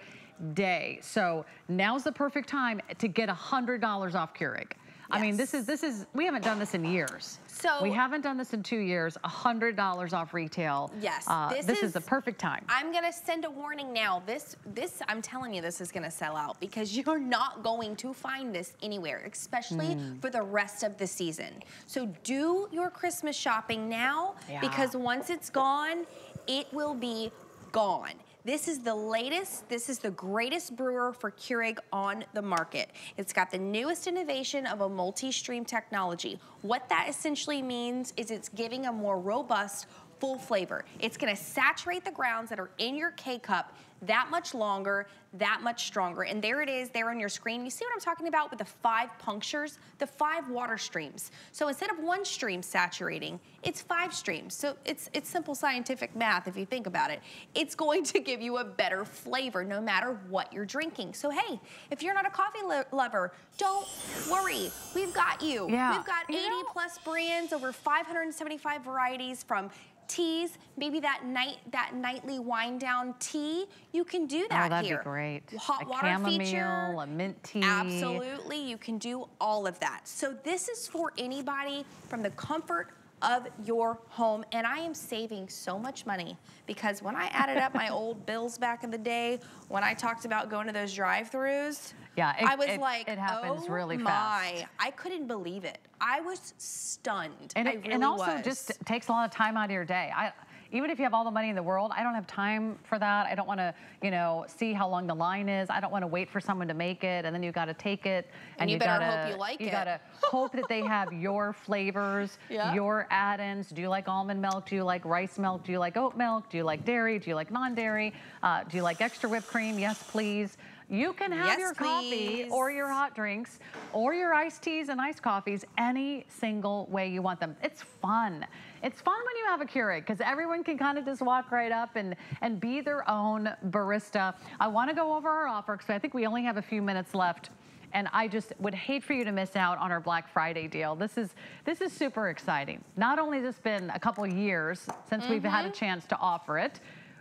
[SPEAKER 1] day. So now's the perfect time to get $100 off Keurig. I mean, this is, this is, we haven't done this in years.
[SPEAKER 2] So-
[SPEAKER 1] we haven't done this in two years, $100 off retail.
[SPEAKER 2] Yes,
[SPEAKER 1] Uh,
[SPEAKER 2] this
[SPEAKER 1] this is,
[SPEAKER 2] is-
[SPEAKER 1] the perfect time.
[SPEAKER 2] I'm gonna send a warning now. This, this, I'm telling you, this is gonna sell out because [LAUGHS] you're not going to find this anywhere, especially
[SPEAKER 1] Hmm.
[SPEAKER 2] for the rest of the season. So do your Christmas shopping now
[SPEAKER 1] Yeah.
[SPEAKER 2] because once it's gone, it will be gone. This is the latest, this is the greatest brewer for Keurig on the market. It's got the newest innovation of a multi-stream technology. What that essentially means is it's giving a more robust, full flavor. It's gonna saturate the grounds that are in your K-cup that much longer, that much stronger. And there it is there on your screen. You see what I'm talking about with the five punctures, the five water streams. So instead of one stream saturating, it's five streams. So it's, it's simple scientific math if you think about it. It's going to give you a better flavor no matter what you're drinking. So hey, if you're not a coffee lo- lover, don't worry. We've got you.
[SPEAKER 1] Yeah.
[SPEAKER 2] We've got
[SPEAKER 1] You
[SPEAKER 2] 80
[SPEAKER 1] know-
[SPEAKER 2] plus brands, over 575 varieties from teas, maybe that night that nightly wind down tea, you can do oh, that
[SPEAKER 1] oh, that'd
[SPEAKER 2] here.
[SPEAKER 1] be great.
[SPEAKER 2] Hot
[SPEAKER 1] a
[SPEAKER 2] water
[SPEAKER 1] chamomile,
[SPEAKER 2] feature.
[SPEAKER 1] a mint tea.
[SPEAKER 2] Absolutely, you can do all of that. So this is for anybody from the comfort of your home. And I am saving so much money because when I added up my [LAUGHS] old bills back in the day, when I talked about going to those drive-throughs,
[SPEAKER 1] yeah, it,
[SPEAKER 2] I was
[SPEAKER 1] it,
[SPEAKER 2] like,
[SPEAKER 1] it happens
[SPEAKER 2] oh
[SPEAKER 1] really
[SPEAKER 2] my.
[SPEAKER 1] fast.
[SPEAKER 2] I couldn't believe it. I was stunned.
[SPEAKER 1] And, it,
[SPEAKER 2] really
[SPEAKER 1] and also
[SPEAKER 2] was.
[SPEAKER 1] just takes a lot of time out of your day. I, even if you have all the money in the world, I don't have time for that. I don't want to, you know, see how long the line is. I don't want to wait for someone to make it, and then you got to take it,
[SPEAKER 2] And
[SPEAKER 1] and,
[SPEAKER 2] you better
[SPEAKER 1] gotta,
[SPEAKER 2] hope you like it.
[SPEAKER 1] you got to hope that they have [LAUGHS] your flavors,
[SPEAKER 2] Yeah.
[SPEAKER 1] your add-ins. Do you like almond milk? Do you like rice milk? Do you like oat milk? Do you like dairy? Do you like non-dairy? Uh, do you like extra whipped cream? Yes, please. You can have
[SPEAKER 2] Yes,
[SPEAKER 1] your coffee or your hot drinks or your iced teas and iced coffees any single way you want them. It's fun. It's fun when you have a Keurig because everyone can kind of just walk right up and, and be their own barista. I want to go over our offer because I think we only have a few minutes left. And I just would hate for you to miss out on our Black Friday deal. This is this is super exciting. Not only has this been a couple years since we've had a mm-hmm. chance to offer it,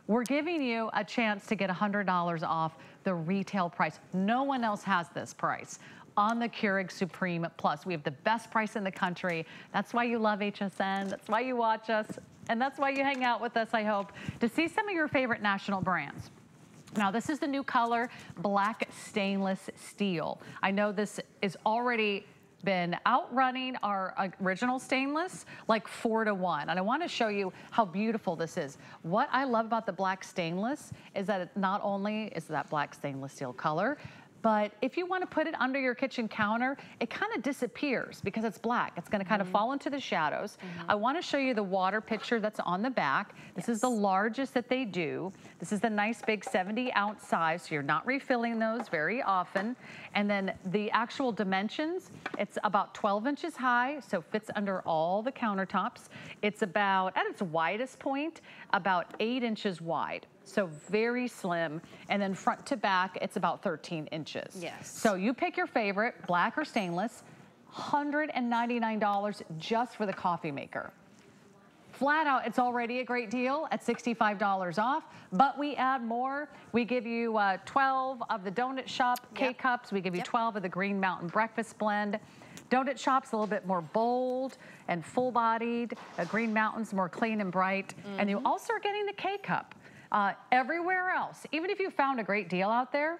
[SPEAKER 1] we're giving you a chance to get $100 off the retail price. No one else has this price on the Keurig Supreme Plus. We have the best price in the country. That's why you love HSN. That's why you watch us. And that's why you hang out with us, I hope, to see some of your favorite national brands. Now, this is the new color, black stainless steel. I know this is already been outrunning our uh, original stainless like four to one. And I wanna show you how beautiful this is. What I love about the black stainless is that it not only is that black stainless steel color, but if you want to put it under your kitchen counter, it kind of disappears because it's black. It's going to kind of mm-hmm. fall into the shadows. Mm-hmm. I want to show you the water pitcher that's on the back. This is the largest that they do. This is the nice big 70 ounce size, so you're not refilling those very often. And then the actual dimensions, it's about 12 inches high, so fits under all the countertops. It's about, at its widest point, about eight inches wide. So very slim. And then front to back, it's about 13 inches.
[SPEAKER 2] Yes.
[SPEAKER 1] So you pick your favorite, black or stainless, $199 just for the coffee maker. Flat out, it's already a great deal at $65 off, but we add more. We give you uh, 12 of the Donut Shop K-Cups. We give you
[SPEAKER 2] Yep.
[SPEAKER 1] 12 of the Green Mountain Breakfast Blend. Donut Shop's a little bit more bold and full-bodied. Uh, Green Mountain's more clean and bright. And you also are getting the K-Cup. Uh, everywhere else, even if you found a great deal out there,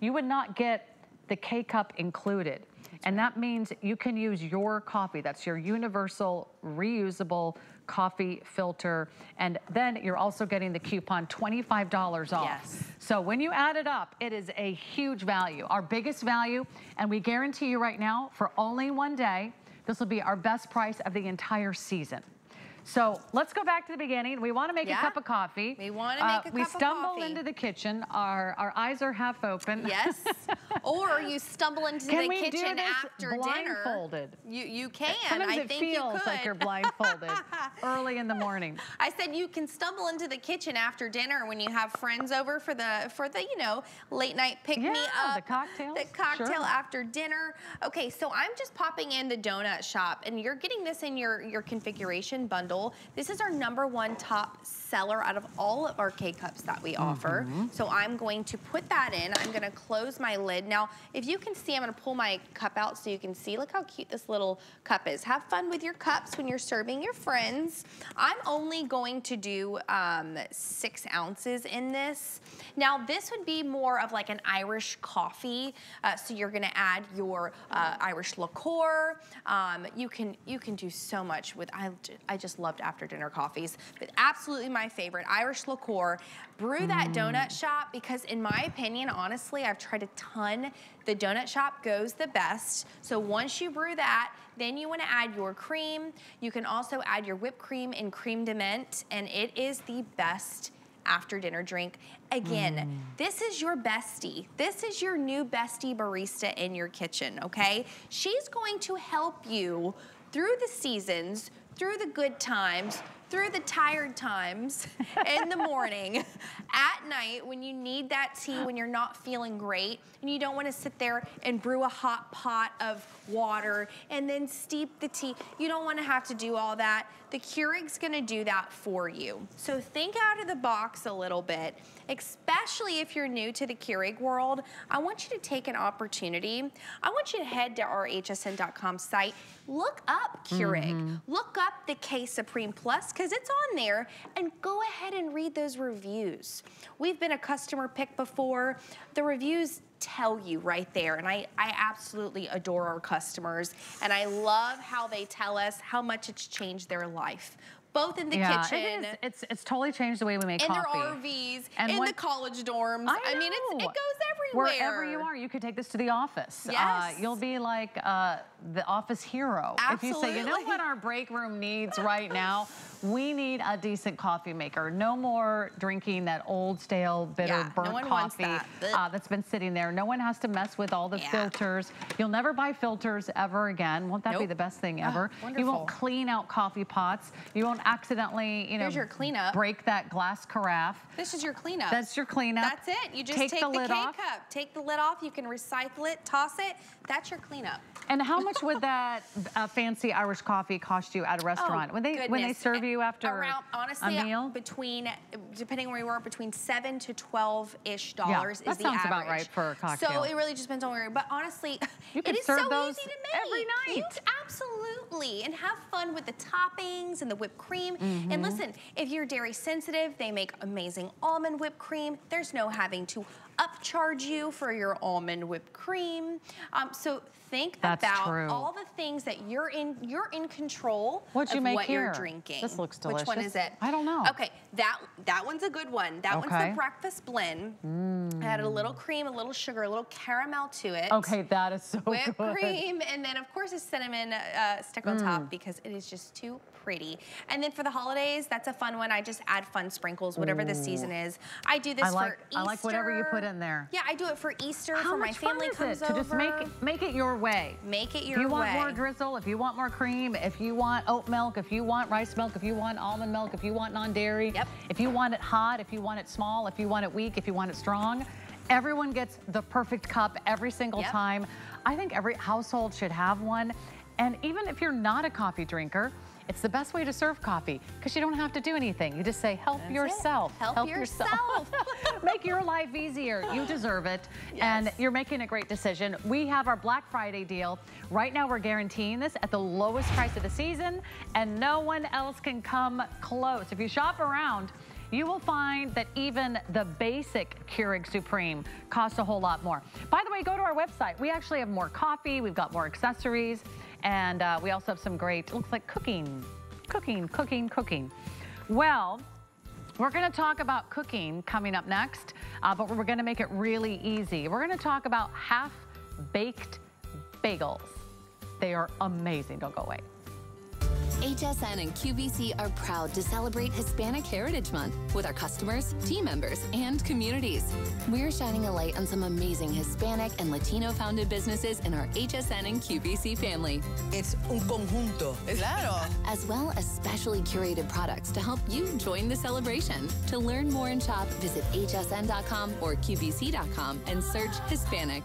[SPEAKER 1] you would not get the K-Cup included. And that means you can use your coffee. That's your universal reusable coffee filter. And then you're also getting the coupon $25 off.
[SPEAKER 2] Yes.
[SPEAKER 1] So when you add it up, it is a huge value, our biggest value. And we guarantee you right now, for only one day, this will be our best price of the entire season. So let's go back to the beginning. We want to make
[SPEAKER 2] Yeah.
[SPEAKER 1] a cup of coffee.
[SPEAKER 2] We wanna
[SPEAKER 1] Uh,
[SPEAKER 2] make a
[SPEAKER 1] we
[SPEAKER 2] cup of coffee.
[SPEAKER 1] We stumble into the kitchen. Our our eyes are half open.
[SPEAKER 2] Yes. [LAUGHS] or you stumble into
[SPEAKER 1] Can
[SPEAKER 2] the
[SPEAKER 1] we do
[SPEAKER 2] kitchen
[SPEAKER 1] this
[SPEAKER 2] after dinner.
[SPEAKER 1] blindfolded?
[SPEAKER 2] You you can.
[SPEAKER 1] Sometimes
[SPEAKER 2] I
[SPEAKER 1] it
[SPEAKER 2] think
[SPEAKER 1] feels
[SPEAKER 2] you could.
[SPEAKER 1] like you're blindfolded [LAUGHS] early in the morning.
[SPEAKER 2] I said you can stumble into the kitchen after dinner when you have friends over for the for the you know late night pick me
[SPEAKER 1] Yeah,
[SPEAKER 2] up.
[SPEAKER 1] the cocktails,
[SPEAKER 2] The cocktail
[SPEAKER 1] sure.
[SPEAKER 2] after dinner. Okay, so I'm just popping in the donut shop, and you're getting this in your your configuration bundle. This is our number one top seller out of all of our K cups that we offer.
[SPEAKER 1] Mm-hmm.
[SPEAKER 2] So I'm going to put that in. I'm going to close my lid. Now, if you can see, I'm going to pull my cup out so you can see. Look how cute this little cup is. Have fun with your cups when you're serving your friends. I'm only going to do um, six ounces in this. Now, this would be more of like an Irish coffee. Uh, so you're going to add your uh, Irish liqueur. Um, you can you can do so much with. I I just loved after dinner coffees, but absolutely my favorite Irish liqueur. Brew that mm. donut shop because, in my opinion, honestly, I've tried a ton. The donut shop goes the best. So once you brew that, then you want to add your cream. You can also add your whipped cream and cream de and it is the best after dinner drink. Again, mm. this is your bestie. This is your new bestie barista in your kitchen, okay? She's going to help you through the seasons, through the good times, through the tired times [LAUGHS] in the morning, at night when you need that tea when you're not feeling great and you don't want to sit there and brew a hot pot of water and then steep the tea. You don't want to have to do all that. The Keurig's going to do that for you. So think out of the box a little bit, especially if you're new to the Keurig world. I want you to take an opportunity. I want you to head to our hsn.com site look up Keurig. Mm -hmm. Look up the K Supreme Plus because it's on there and go ahead and read those reviews. We've been a customer pick before. The reviews tell you right there. And I, I absolutely adore our customers. And I love how they tell us how much it's changed their life both in the
[SPEAKER 1] yeah,
[SPEAKER 2] kitchen.
[SPEAKER 1] It is. It's it's totally changed the way we make
[SPEAKER 2] in
[SPEAKER 1] coffee.
[SPEAKER 2] In their RVs, and in what, the college dorms. I,
[SPEAKER 1] I
[SPEAKER 2] mean, it goes
[SPEAKER 1] everywhere. Wherever you are, you could take this to the office.
[SPEAKER 2] Uh, yes. Uh,
[SPEAKER 1] you'll be like uh, the office hero.
[SPEAKER 2] Absolutely.
[SPEAKER 1] If you say, you know what our break room needs [LAUGHS] right now? We need a decent coffee maker. No more drinking that old, stale, bitter,
[SPEAKER 2] yeah,
[SPEAKER 1] burnt
[SPEAKER 2] no
[SPEAKER 1] coffee
[SPEAKER 2] that.
[SPEAKER 1] uh, that's been sitting there. No one has to mess with all the
[SPEAKER 2] yeah.
[SPEAKER 1] filters. You'll never buy filters ever again. Won't that
[SPEAKER 2] nope.
[SPEAKER 1] be the best thing ever?
[SPEAKER 2] Oh,
[SPEAKER 1] you won't clean out coffee pots. You won't accidentally, you know,
[SPEAKER 2] your cleanup.
[SPEAKER 1] break that glass carafe.
[SPEAKER 2] This is your cleanup.
[SPEAKER 1] That's your cleanup.
[SPEAKER 2] That's it. You just
[SPEAKER 1] take,
[SPEAKER 2] take
[SPEAKER 1] the,
[SPEAKER 2] the
[SPEAKER 1] K-cup,
[SPEAKER 2] take the lid off. You can recycle it, toss it. That's your cleanup.
[SPEAKER 1] And how much would that uh, fancy Irish coffee cost you at a restaurant?
[SPEAKER 2] Oh,
[SPEAKER 1] when they
[SPEAKER 2] goodness.
[SPEAKER 1] when they serve you after
[SPEAKER 2] Around, honestly,
[SPEAKER 1] a meal?
[SPEAKER 2] between depending where you are, between seven to twelve ish dollars
[SPEAKER 1] yeah,
[SPEAKER 2] is the average.
[SPEAKER 1] That sounds about right for a cocktail.
[SPEAKER 2] So it really just depends on where. But honestly,
[SPEAKER 1] you [LAUGHS]
[SPEAKER 2] it is so easy to make
[SPEAKER 1] every night.
[SPEAKER 2] You, absolutely, and have fun with the toppings and the whipped cream. Mm -hmm. And
[SPEAKER 1] Mm-hmm.
[SPEAKER 2] listen, if you're dairy sensitive, they make amazing almond whipped cream. There's no having to upcharge you for your almond whipped cream. Um, so think
[SPEAKER 1] That's
[SPEAKER 2] about
[SPEAKER 1] true.
[SPEAKER 2] all the things that you're in you're in control
[SPEAKER 1] What'd you
[SPEAKER 2] of
[SPEAKER 1] make
[SPEAKER 2] what
[SPEAKER 1] here?
[SPEAKER 2] you're drinking.
[SPEAKER 1] This looks delicious.
[SPEAKER 2] Which one is it?
[SPEAKER 1] I don't know.
[SPEAKER 2] Okay, that that one's a good one. That
[SPEAKER 1] okay.
[SPEAKER 2] one's the breakfast blend. Mm. I added a little cream, a little sugar, a little caramel to it.
[SPEAKER 1] Okay, that is so good.
[SPEAKER 2] Whipped
[SPEAKER 1] good.
[SPEAKER 2] cream, and then of course a cinnamon uh, stick on mm. top because it is just too pretty. And then for the holidays, that's a fun one. I just add fun sprinkles, whatever Ooh. the season is. I do this
[SPEAKER 1] I like,
[SPEAKER 2] for Easter.
[SPEAKER 1] I like whatever you put in there.
[SPEAKER 2] Yeah, I do it for Easter,
[SPEAKER 1] How
[SPEAKER 2] for my family
[SPEAKER 1] fun
[SPEAKER 2] comes
[SPEAKER 1] is it
[SPEAKER 2] over.
[SPEAKER 1] To just make make it your way.
[SPEAKER 2] Make it your way.
[SPEAKER 1] If you want more drizzle, if you want more cream, if you want oat milk, if you want rice milk, if you want almond milk, if you want non-dairy,
[SPEAKER 2] yep.
[SPEAKER 1] if you want it hot, if you want it small, if you want it weak, if you want it strong, everyone gets the perfect cup every single
[SPEAKER 2] yep.
[SPEAKER 1] time. I think every household should have one. And even if you're not a coffee drinker, it's the best way to serve coffee because you don't have to do anything. You just say, help
[SPEAKER 2] That's
[SPEAKER 1] yourself.
[SPEAKER 2] Help,
[SPEAKER 1] help,
[SPEAKER 2] yourself.
[SPEAKER 1] yourself. [LAUGHS] Make your life easier. You deserve it. [LAUGHS]
[SPEAKER 2] Yes.
[SPEAKER 1] And you're making a great decision. We have our Black Friday deal. Right now, we're guaranteeing this at the lowest price of the season, and no one else can come close. If you shop around, you will find that even the basic Keurig Supreme costs a whole lot more. By the way, go to our website. We actually have more coffee. We've got more accessories. And uh, we also have some great, looks like cooking, cooking, cooking, cooking. Well, we're going to talk about cooking coming up next, uh, but we're going to make it really easy. We're going to talk about half-baked bagels. They are amazing. Don't go away.
[SPEAKER 3] HSN and QVC are proud to celebrate Hispanic Heritage Month with our customers, team members, and communities. We're shining a light on some amazing Hispanic and Latino founded businesses in our HSN and QVC family.
[SPEAKER 4] It's un conjunto, claro.
[SPEAKER 3] As well as specially curated products to help you join the celebration. To learn more and shop, visit hsn.com or qvc.com and search Hispanic.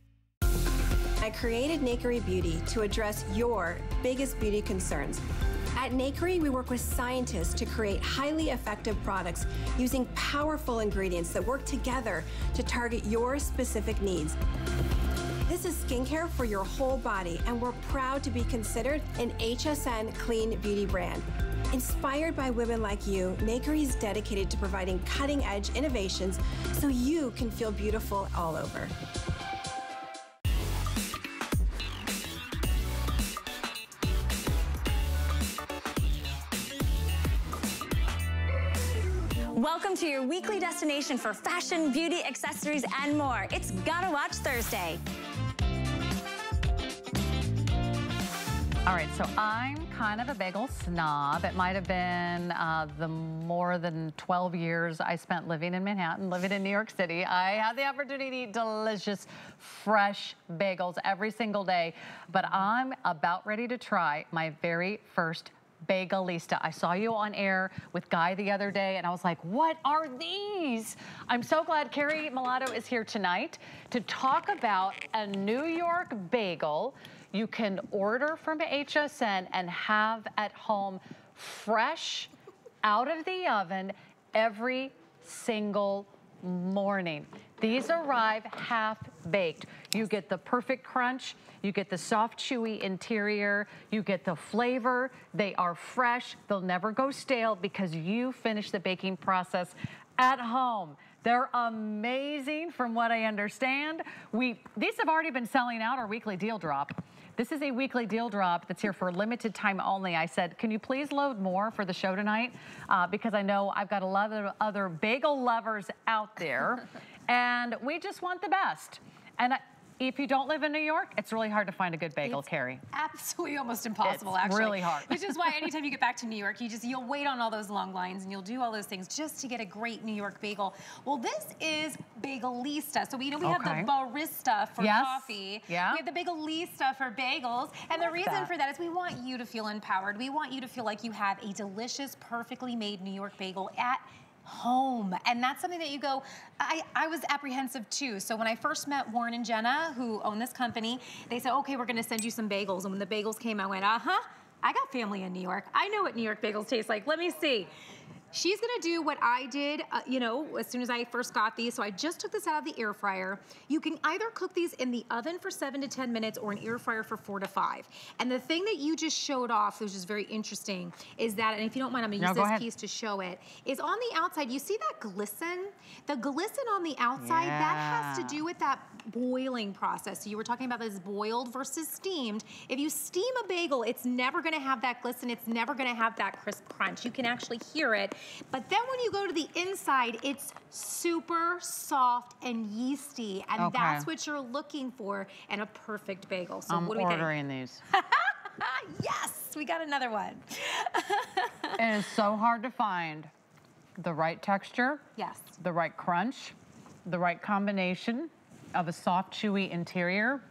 [SPEAKER 5] I created Nakery Beauty to address your biggest beauty concerns. At Nakery, we work with scientists to create highly effective products using powerful ingredients that work together to target your specific needs. This is skincare for your whole body, and we're proud to be considered an HSN clean beauty brand. Inspired by women like you, Nakery is dedicated to providing cutting edge innovations so you can feel beautiful all over.
[SPEAKER 6] Welcome to your weekly destination for fashion, beauty, accessories, and more. It's Gotta Watch Thursday.
[SPEAKER 1] All right, so I'm kind of a bagel snob. It might have been uh, the more than 12 years I spent living in Manhattan, living in New York City. I had the opportunity to eat delicious, fresh bagels every single day. But I'm about ready to try my very first Bagelista. I saw you on air with Guy the other day, and I was like, what are these? I'm so glad Carrie Mulatto is here tonight to talk about a New York bagel you can order from HSN and have at home fresh out of the oven every single morning. These arrive half baked. You get the perfect crunch, you get the soft chewy interior, you get the flavor. They are fresh, they'll never go stale because you finish the baking process at home. They're amazing from what I understand. We These have already been selling out our weekly deal drop. This is a weekly deal drop that's here for limited time only. I said, can you please load more for the show tonight? Uh, because I know I've got a lot of other bagel lovers out there [LAUGHS] and we just want the best. And I, if you don't live in New York, it's really hard to find a good bagel,
[SPEAKER 7] it's
[SPEAKER 1] Carrie.
[SPEAKER 7] Absolutely almost impossible,
[SPEAKER 1] it's
[SPEAKER 7] actually.
[SPEAKER 1] really hard.
[SPEAKER 7] Which is why [LAUGHS] anytime you get back to New York, you just, you'll wait on all those long lines and you'll do all those things just to get a great New York bagel. Well, this is Bagelista. So we you know we okay. have the barista for
[SPEAKER 1] yes.
[SPEAKER 7] coffee.
[SPEAKER 1] Yeah.
[SPEAKER 7] We have the Bagelista for bagels. And the reason
[SPEAKER 1] that.
[SPEAKER 7] for that is we want you to feel empowered. We want you to feel like you have a delicious, perfectly made New York bagel at home. And that's something that you go, I, I was apprehensive too. So when I first met Warren and Jenna, who own this company, they said, okay, we're gonna send you some bagels. And when the bagels came, I went, uh-huh, I got family in New York. I know what New York bagels taste like. Let me see. She's gonna do what I did, uh, you know, as soon as I first got these. So I just took this out of the air fryer. You can either cook these in the oven for seven to 10 minutes or an air fryer for four to five. And the thing that you just showed off, which is very interesting, is that, and if you don't mind, I'm gonna
[SPEAKER 1] no,
[SPEAKER 7] use
[SPEAKER 1] go
[SPEAKER 7] this
[SPEAKER 1] ahead.
[SPEAKER 7] piece to show it, is on the outside, you see that glisten? The glisten on the outside,
[SPEAKER 1] yeah.
[SPEAKER 7] that has to do with that boiling process. So you were talking about this boiled versus steamed. If you steam a bagel, it's never gonna have that glisten, it's never gonna have that crisp crunch. You can actually hear it but then when you go to the inside, it's super soft and yeasty. And
[SPEAKER 1] okay.
[SPEAKER 7] that's what you're looking for in a perfect bagel. So
[SPEAKER 1] I'm
[SPEAKER 7] what do we think?
[SPEAKER 1] ordering these. [LAUGHS]
[SPEAKER 7] yes, we got another one. [LAUGHS]
[SPEAKER 1] it is so hard to find the right texture.
[SPEAKER 7] Yes.
[SPEAKER 1] The right crunch, the right combination of a soft, chewy interior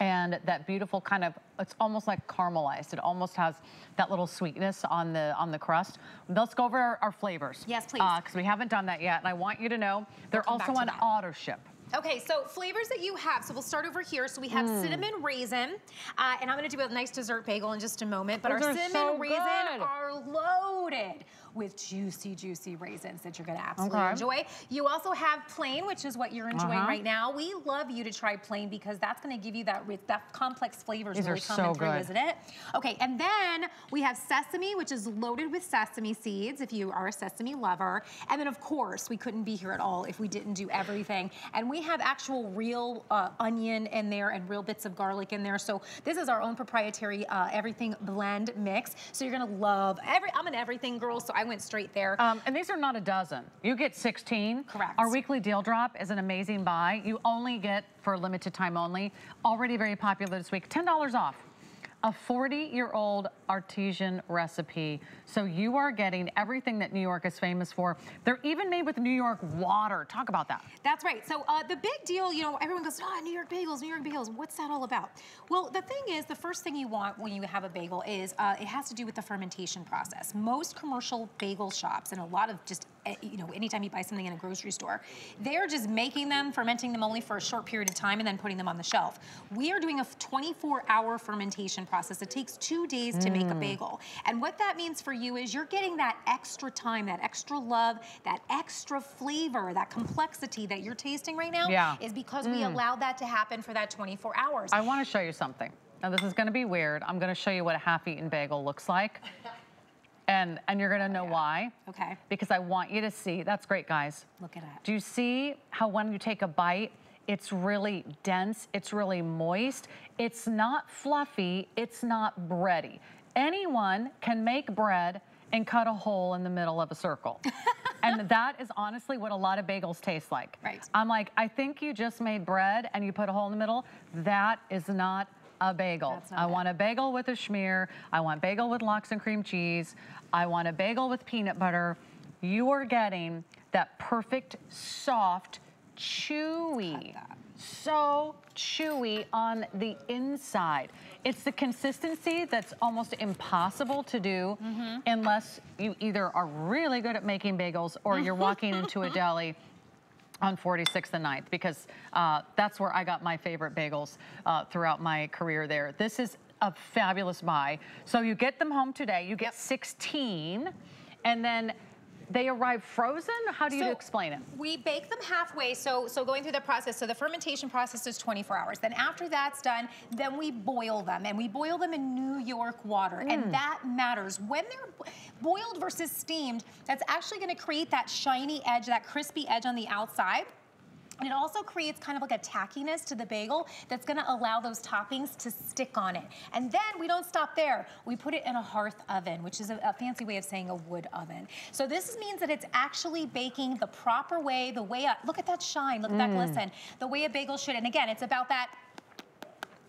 [SPEAKER 1] and that beautiful kind of it's almost like caramelized it almost has that little sweetness on the on the crust let's go over our, our flavors
[SPEAKER 7] yes please
[SPEAKER 1] because uh, we haven't done that yet and i want you to know they're
[SPEAKER 7] we'll
[SPEAKER 1] also on auto ship
[SPEAKER 7] Okay, so flavors that you have. So we'll start over here. So we have mm. cinnamon raisin, uh, and I'm gonna do a nice dessert bagel in just a moment. But
[SPEAKER 1] Those
[SPEAKER 7] our cinnamon
[SPEAKER 1] so
[SPEAKER 7] raisin are loaded with juicy, juicy raisins that you're gonna absolutely
[SPEAKER 1] okay.
[SPEAKER 7] enjoy. You also have plain, which is what you're enjoying
[SPEAKER 1] uh -huh.
[SPEAKER 7] right now. We love you to try plain because that's gonna give you that that complex flavors
[SPEAKER 1] These
[SPEAKER 7] really
[SPEAKER 1] are
[SPEAKER 7] coming
[SPEAKER 1] so
[SPEAKER 7] through,
[SPEAKER 1] good.
[SPEAKER 7] isn't it? Okay, and then we have sesame, which is loaded with sesame seeds if you are a sesame lover. And then of course, we couldn't be here at all if we didn't do everything. And we have actual real uh, onion in there and real bits of garlic in there. So this is our own proprietary uh, everything blend mix. So you're gonna love every, I'm an everything girl, so I went straight there.
[SPEAKER 1] Um, and these are not a dozen. You get 16.
[SPEAKER 7] Correct.
[SPEAKER 1] Our weekly deal drop is an amazing buy. You only get, for a limited time only, already very popular this week, $10 off a 40-year-old artesian recipe. So you are getting everything that New York is famous for. They're even made with New York water. Talk about that.
[SPEAKER 7] That's right. So uh, the big deal, you know, everyone goes, oh, New York bagels, New York bagels. What's that all about? Well, the thing is, the first thing you want when you have a bagel is uh, it has to do with the fermentation process. Most commercial bagel shops and a lot of just, you know, anytime you buy something in a grocery store, they're just making them, fermenting them only for a short period of time and then putting them on the shelf. We are doing a 24-hour fermentation process. It takes two days to make a
[SPEAKER 1] Mm.
[SPEAKER 7] bagel. And what that means for you is you're getting that extra time, that extra love, that extra flavor, that complexity that you're tasting right now
[SPEAKER 1] Yeah.
[SPEAKER 7] is because we allowed that to happen for that 24 hours.
[SPEAKER 1] I want to show you something. Now this is going to be weird. I'm going to show you what a half-eaten bagel looks like. And, and you're gonna oh, know why.
[SPEAKER 7] Okay.
[SPEAKER 1] Because I want you to see, that's great guys.
[SPEAKER 7] Look at that.
[SPEAKER 1] Do you see how when you take a bite, it's really dense, it's really moist, it's not fluffy, it's not bready. Anyone can make bread and cut a hole in the middle of a circle. [LAUGHS] and that is honestly what a lot of bagels taste like.
[SPEAKER 2] Right.
[SPEAKER 1] I'm like, I think you just made bread and you put a hole in the middle. That is not a bagel. I
[SPEAKER 2] it.
[SPEAKER 1] want a bagel with a schmear. I want bagel with lox and cream cheese. I want a bagel with peanut butter. You are getting that perfect, soft, chewy, so chewy on the inside. It's the consistency that's almost impossible to do
[SPEAKER 2] Mm-hmm.
[SPEAKER 1] unless you either are really good at making bagels or you're walking into a [LAUGHS] deli on 46th and 9th because uh, that's where I got my favorite bagels uh, throughout my career there. This is a fabulous buy. So you get them home today, you get 16, and then they arrive frozen? How do you
[SPEAKER 7] So,
[SPEAKER 1] explain it?
[SPEAKER 7] We bake them halfway, so so going through the process. So the fermentation process is 24 hours. Then after that's done, then we boil them, and we boil them in New York water,
[SPEAKER 1] Mm.
[SPEAKER 7] and that matters. When they're boiled versus steamed, that's actually going to create that shiny edge, that crispy edge on the outside. And it also creates kind of like a tackiness to the bagel that's gonna allow those toppings to stick on it. And then we don't stop there. We put it in a hearth oven, which is a, a fancy way of saying a wood oven. So this means that it's actually baking the proper way, the way, a, look at that shine, look at that mm. glisten, the way a bagel should. And again, it's about that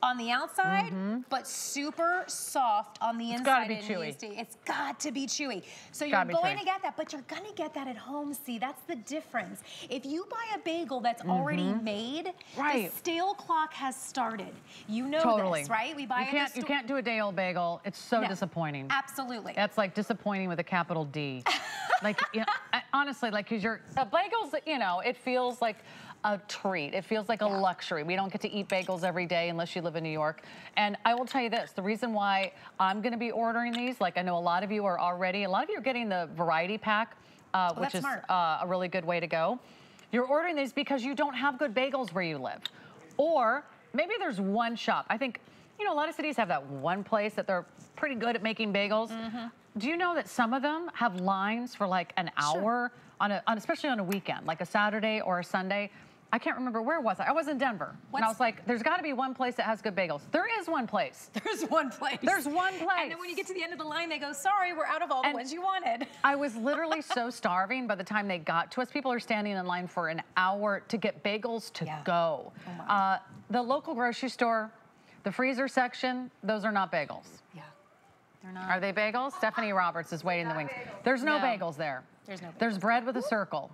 [SPEAKER 7] on the outside, but super soft on the
[SPEAKER 1] gotta
[SPEAKER 7] inside.
[SPEAKER 1] be
[SPEAKER 7] It
[SPEAKER 1] chewy.
[SPEAKER 7] needs to- It's got to be chewy. So you're going
[SPEAKER 1] chewy.
[SPEAKER 7] to get that, but you're gonna get that at home. See, that's the difference. If you buy a bagel that's already made.
[SPEAKER 1] Right.
[SPEAKER 7] the stale clock has started. You know
[SPEAKER 1] Totally.
[SPEAKER 7] this, right? We buy
[SPEAKER 1] you can't, you can't do a day old bagel. It's so
[SPEAKER 7] No.
[SPEAKER 1] disappointing.
[SPEAKER 7] Absolutely.
[SPEAKER 1] That's like disappointing with a capital D. [LAUGHS] like, you know, honestly, like, cause you're, uh, bagels, you know, it feels like a treat. It feels like a luxury. We don't get to eat bagels every day unless you live in New York. And I will tell you this, the reason why I'm gonna be ordering these, like I know a lot of you are already, a lot of you are getting the variety pack, uh, which is uh, a really good way to go. You're ordering these because you don't have good bagels where you live. Or maybe there's one shop. I think, you know, a lot of cities have that one place that they're pretty good at making bagels.
[SPEAKER 7] Mm-hmm.
[SPEAKER 1] Do you know that some of them have lines for like an hour on a, on, especially on a weekend, like a Saturday or a Sunday? I can't remember where was I. I was in Denver, and I was like, "There's got to be one place that has good bagels." There is one place. [LAUGHS]
[SPEAKER 7] There's one place.
[SPEAKER 1] There's one place.
[SPEAKER 7] And then when you get to the end of the line, they go, sorry, we're out of all the ones you wanted. [LAUGHS]
[SPEAKER 1] I was literally so starving by the time they got to us. People are standing in line for an hour to get bagels to
[SPEAKER 7] Yeah.
[SPEAKER 1] go. uh, the local grocery store, the freezer section, those are not bagels.
[SPEAKER 7] Yeah. They're not.
[SPEAKER 1] Are they bagels? Stephanie Roberts is waiting in the wings. There's no,
[SPEAKER 7] No.
[SPEAKER 1] bagels there.
[SPEAKER 7] There's no
[SPEAKER 1] There's bread with a circle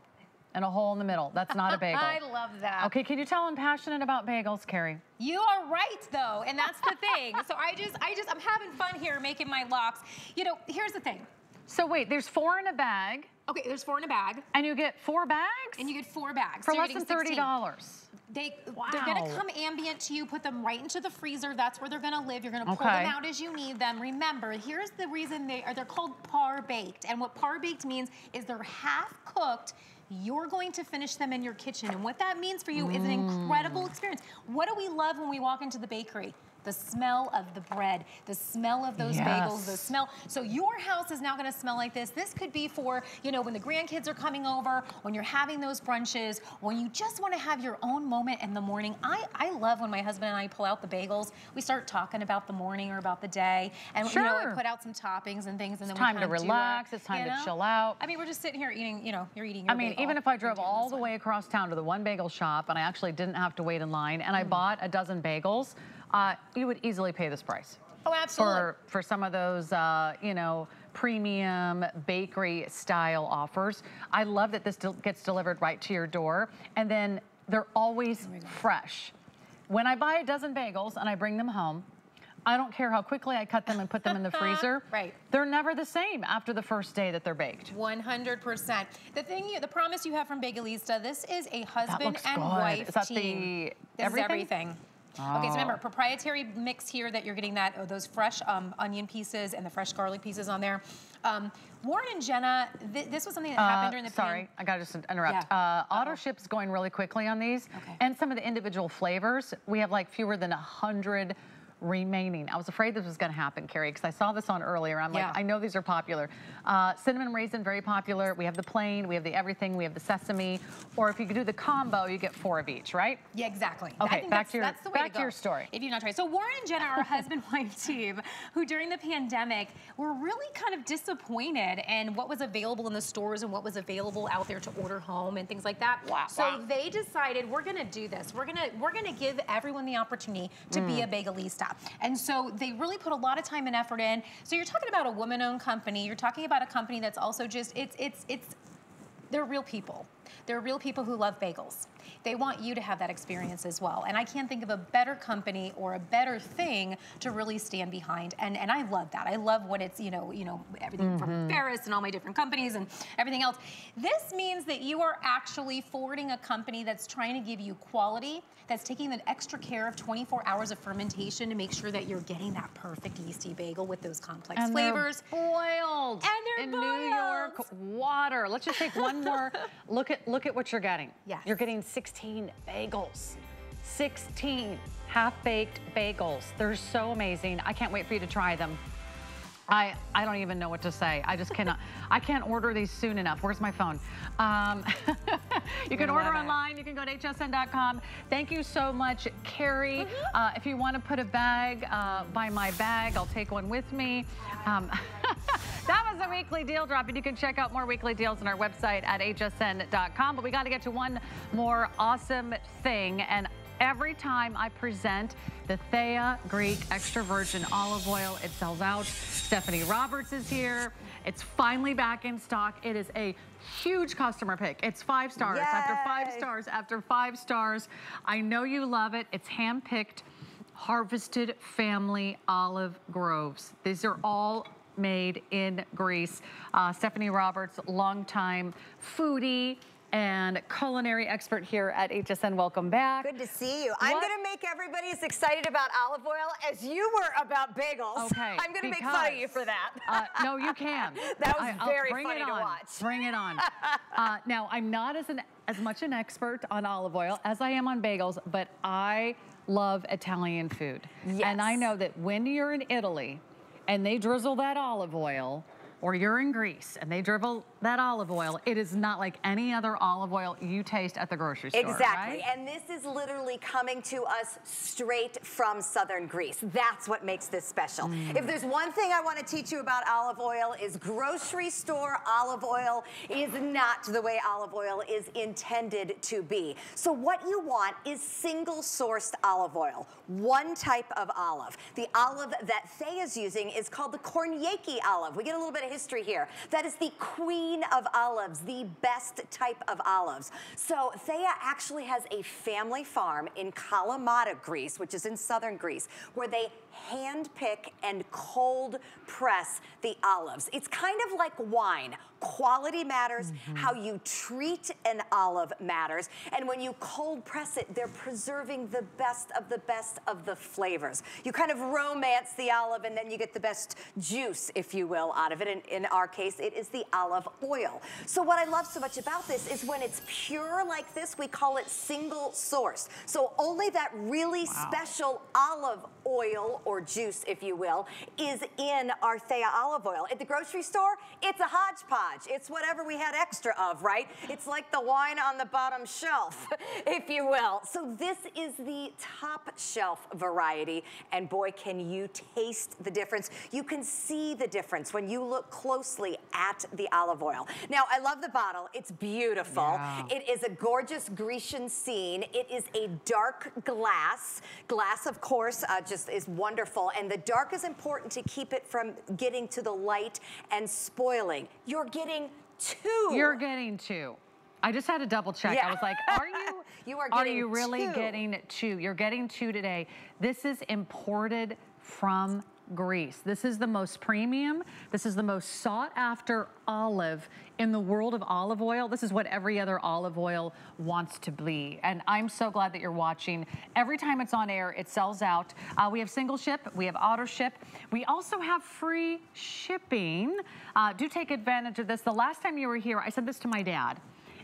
[SPEAKER 1] and a hole in the middle. That's not a [LAUGHS] bagel.
[SPEAKER 7] I love that.
[SPEAKER 1] Okay, can you tell I'm passionate about bagels, Carrie?
[SPEAKER 7] You are right though, and that's the thing. so I just, I just, I'm having fun here making my lox. You know, here's the thing.
[SPEAKER 1] So wait, there's four in a bag,
[SPEAKER 7] Okay, there's four in a bag,
[SPEAKER 1] and you get four bags
[SPEAKER 7] and you get four bags.
[SPEAKER 1] for
[SPEAKER 7] so
[SPEAKER 1] less than $30.
[SPEAKER 7] They, they're gonna come ambient to you, put them right into the freezer. That's where they're gonna live. You're gonna pull
[SPEAKER 1] Okay.
[SPEAKER 7] them out as you need them. Remember, here's the reason they are, they're called par baked. And what par baked means is they're half cooked. You're going to finish them in your kitchen. And what that means for you is an incredible mm. experience. What do we love when we walk into the bakery? The smell of the bread, the smell of those bagels, the smell. So your house is now gonna smell like this. This could be for, you know, when the grandkids are coming over, when you're having those brunches, when you just wanna have your own moment in the morning. I, I love when my husband and I pull out the bagels. We start talking about the morning or about the day. And, you know,
[SPEAKER 1] Sure.
[SPEAKER 7] I put out some toppings and things and then
[SPEAKER 1] It's
[SPEAKER 7] we
[SPEAKER 1] time to relax, it's time
[SPEAKER 7] you
[SPEAKER 1] to chill out.
[SPEAKER 7] I mean, we're just sitting here eating, you know, you're eating your
[SPEAKER 1] I mean,
[SPEAKER 7] bagel.
[SPEAKER 1] even if I drove all the way across town to the one bagel shop and I actually didn't have to wait in line and
[SPEAKER 7] Mm.
[SPEAKER 1] I bought a dozen bagels, uh, you would easily pay this price.
[SPEAKER 7] Oh, absolutely.
[SPEAKER 1] For, for some of those, uh, you know, premium bakery style offers. I love that this del- gets delivered right to your door and then they're always fresh. When I buy a dozen bagels and I bring them home, I don't care how quickly I cut them and put them in the [LAUGHS] freezer.
[SPEAKER 7] Right.
[SPEAKER 1] They're never the same after the first day that they're baked.
[SPEAKER 7] 100%. The thing, you, the promise you have from Bagelista, this is a husband and
[SPEAKER 1] good.
[SPEAKER 7] wife
[SPEAKER 1] Is that
[SPEAKER 7] team.
[SPEAKER 1] the
[SPEAKER 7] this
[SPEAKER 1] everything?
[SPEAKER 7] Everything. Okay, so remember,
[SPEAKER 1] Oh.
[SPEAKER 7] proprietary mix here that you're getting that, oh, those fresh um, onion pieces and the fresh garlic pieces on there. Um, Warren and Jenna, th- this was something that happened
[SPEAKER 1] Uh,
[SPEAKER 7] during the
[SPEAKER 1] sorry, I gotta just interrupt.
[SPEAKER 7] Yeah.
[SPEAKER 1] Uh, auto ship's going really quickly on these,
[SPEAKER 7] Okay.
[SPEAKER 1] and some of the individual flavors. We have like fewer than a hundred remaining. I was afraid this was gonna happen, Carrie, because I saw this on earlier. I'm
[SPEAKER 7] Yeah.
[SPEAKER 1] like, I know these are popular. Uh, cinnamon raisin, very popular. We have the plain, we have the everything, we have the sesame. Or if you could do the combo, you get four of each, right?
[SPEAKER 7] Yeah, exactly.
[SPEAKER 1] Okay, back
[SPEAKER 7] that's,
[SPEAKER 1] to your-
[SPEAKER 7] that's the way
[SPEAKER 1] back to
[SPEAKER 7] go.
[SPEAKER 1] your story.
[SPEAKER 7] If you've not tried. So Warren and Jenna [LAUGHS] a husband-wife team who during the pandemic were really kind of disappointed in what was available in the stores and what was available out there to order home and things like that.
[SPEAKER 1] Wow.
[SPEAKER 7] So
[SPEAKER 1] Wow.
[SPEAKER 7] they decided we're gonna do this. We're gonna we're gonna give everyone the opportunity to be
[SPEAKER 1] Mm.
[SPEAKER 7] a bagelista. And so they really put a lot of time and effort in. So you're talking about a woman-owned company. You're talking about a company that's also just it's it's it's they're real people. They're real people who love bagels. They want you to have that experience as well. And I can't think of a better company or a better thing to really stand behind. And and I love that. I love when it's, you know, you know, everything from
[SPEAKER 1] Mm-hmm.
[SPEAKER 7] Ferris and all my different companies and everything else. This means that you are actually forwarding a company that's trying to give you quality, that's taking the extra care of 24 hours of fermentation to make sure that you're getting that perfect yeasty bagel with those complex
[SPEAKER 1] And
[SPEAKER 7] flavors.
[SPEAKER 1] boiled
[SPEAKER 7] And they're
[SPEAKER 1] in New York water. Let's just take one more [LAUGHS] look at look at what you're getting.
[SPEAKER 7] Yes.
[SPEAKER 1] You're getting 16 bagels. 16 half-baked bagels. They're so amazing. I can't wait for you to try them. I, I don't even know what to say. I just cannot. I can't order these soon enough. Where's my phone? Um, [LAUGHS] you can order
[SPEAKER 7] it.
[SPEAKER 1] online. You can go to hsn.com. Thank you so much, Carrie.
[SPEAKER 7] Mm-hmm.
[SPEAKER 1] Uh, if you want to put a bag uh, by my bag, I'll take one with me. Um, [LAUGHS] that was a weekly deal drop, and you can check out more weekly deals on our website at hsn.com. But we got to get to one more awesome thing, and Every time I present the Thea Greek extra virgin olive oil, it sells out. Stephanie Roberts is here. It's finally back in stock. It is a huge customer pick. It's five stars after five stars after five stars. I know you love it. It's hand-picked, harvested family olive groves. These are all made in Greece. Uh, Stephanie Roberts, longtime foodie and culinary expert here at HSN. Welcome back.
[SPEAKER 8] Good to see you. I'm going to make everybody as excited about olive oil as you were about bagels.
[SPEAKER 1] Okay.
[SPEAKER 8] I'm going to make fun of you for that.
[SPEAKER 1] uh, no, you can. [LAUGHS]
[SPEAKER 8] That was
[SPEAKER 1] I-
[SPEAKER 8] very
[SPEAKER 1] bring
[SPEAKER 8] funny
[SPEAKER 1] it
[SPEAKER 8] to
[SPEAKER 1] on.
[SPEAKER 8] watch.
[SPEAKER 1] Bring it on. [LAUGHS] uh, now, I'm not as an as much an expert on olive oil as I am on bagels, but I love Italian food. Yes. And I know that when you're in Italy and they drizzle that olive oil, or you're in Greece and they drizzle that olive oil, it is not like any other olive oil you taste at the grocery store.
[SPEAKER 8] Exactly.
[SPEAKER 1] right?
[SPEAKER 8] And this is literally coming to us straight from southern Greece. That's what makes this special.
[SPEAKER 1] Mm.
[SPEAKER 8] If there's one thing I want to teach you about olive oil is grocery store olive oil is not the way olive oil is intended to be. So what you want is single sourced olive oil, one type of olive. The olive that Thea is using is called the Koroneiki olive. We get a little bit of history here. That is the queen of olives, the best type of olives. So Thea actually has a family farm in Kalamata, Greece, which is in southern Greece, where they hand pick and cold press the olives. It's kind of like wine. Quality matters, mm-hmm. how you treat an olive matters, and when you cold press it, they're preserving the best of the best of the flavors. You kind of romance the olive and then you get the best juice, if you will, out of it. And in our case, it is the olive oil. So what I love so much about this is when it's pure like this, we call it single source. So only that really special olive oil or juice, if you will, is in our Thea olive oil. At the grocery store, it's a hodgepodge. It's whatever we had extra of, right? It's like the wine on the bottom shelf, [LAUGHS] if you will. So this is the top shelf variety, and boy, can you taste the difference. You can see the difference when you look closely at the olive oil. Now, I love the bottle. It's beautiful.
[SPEAKER 1] Yeah.
[SPEAKER 8] It is a gorgeous Grecian scene. It is a dark glass. Glass, of course, uh, just is wonderful. And the dark is important to keep it from getting to the light and spoiling. You're getting two.
[SPEAKER 1] You're getting two. I just had to double check.
[SPEAKER 8] Yeah.
[SPEAKER 1] I was like, [LAUGHS] are you?
[SPEAKER 8] You are
[SPEAKER 1] Are you really
[SPEAKER 8] two.
[SPEAKER 1] getting two? You're getting two today. This is imported from This is the most premium. This is the most sought after olive in the world of olive oil. This is what every other olive oil wants to be. And I'm so glad that you're watching. Every time it's on air, it sells out. Uh, we have single ship, we have auto ship. We also have free shipping. Uh, do take advantage of this. The last time you were here, I said this to my dad.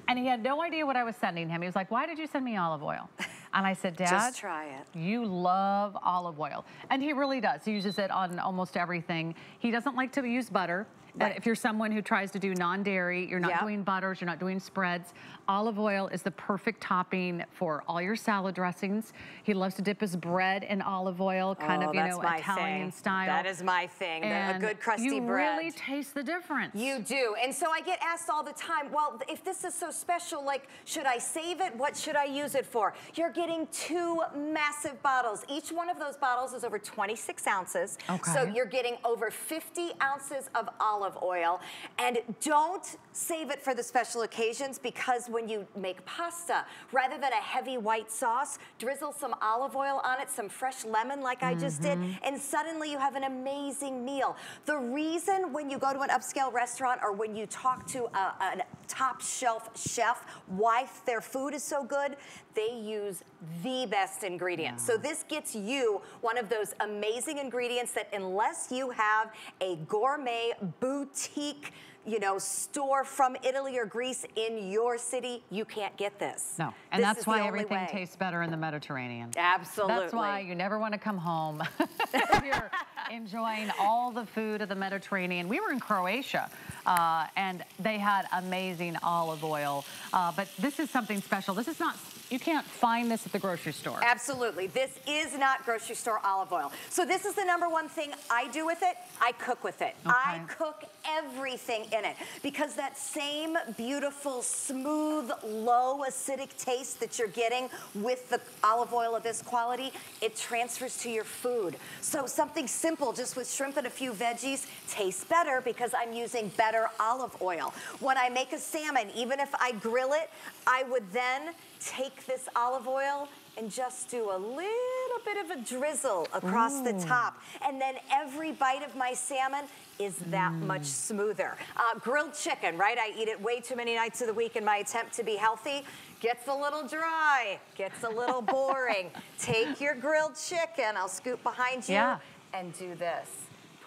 [SPEAKER 1] And he had no idea what I was sending him. He was like, why did you send me olive oil? And I said, Dad,
[SPEAKER 8] Just try it.
[SPEAKER 1] You love olive oil. And he really does. He uses it on almost everything. He doesn't like to use butter.
[SPEAKER 8] Right.
[SPEAKER 1] If you're someone who tries to do non-dairy, you're not
[SPEAKER 8] Yep.
[SPEAKER 1] doing butters, you're not doing spreads, olive oil is the perfect topping for all your salad dressings. He loves to dip his bread in olive oil, kind
[SPEAKER 8] Oh,
[SPEAKER 1] of, you know, Italian
[SPEAKER 8] thing.
[SPEAKER 1] style.
[SPEAKER 8] That is my thing, a good crusty
[SPEAKER 1] you
[SPEAKER 8] bread.
[SPEAKER 1] You really taste the difference.
[SPEAKER 8] You do. And so I get asked all the time, well, if this is so special, like, should I save it? What should I use it for? You're getting two massive bottles. Each one of those bottles is over 26 ounces.
[SPEAKER 1] Okay.
[SPEAKER 8] So you're getting over 50 ounces of olive oil. And don't save it for the special occasions because when you make pasta, rather than a heavy white sauce, drizzle some olive oil on it, some fresh lemon like I just did, mm-hmm. and suddenly you have an amazing meal. The reason when you go to an upscale restaurant or when you talk to a, a top shelf chef why their food is so good, they use the best ingredients. So this gets you one of those amazing ingredients that unless you have a gourmet boutique you know, store from Italy or Greece in your city, you can't get this.
[SPEAKER 1] No, and
[SPEAKER 8] This
[SPEAKER 1] that's why everything
[SPEAKER 8] way.
[SPEAKER 1] tastes better in the Mediterranean.
[SPEAKER 8] Absolutely.
[SPEAKER 1] That's why you never want to come home [LAUGHS] if you're enjoying all the food of the Mediterranean. We were in Croatia, uh, and they had amazing olive oil. Uh, but this is something special. This is not, you can't find this at the grocery store.
[SPEAKER 8] Absolutely. This is not grocery store olive oil. So this is the number one thing I do with it. I cook with it. I cook everything in it because that same beautiful, smooth, low acidic taste that you're getting with the olive oil of this quality, it transfers to your food. So something simple, just with shrimp and a few veggies, tastes better because I'm using better olive oil. When I make a salmon, even if I grill it, I would then take this olive oil and just do a little bit of a drizzle across the top. And then every bite of my salmon is that much smoother. Uh, grilled chicken, right? I eat it way too many nights of the week in my attempt to be healthy. Gets a little dry, gets a little [LAUGHS] boring. Take your grilled chicken, I'll scoop behind you
[SPEAKER 1] Yeah.
[SPEAKER 8] and do this.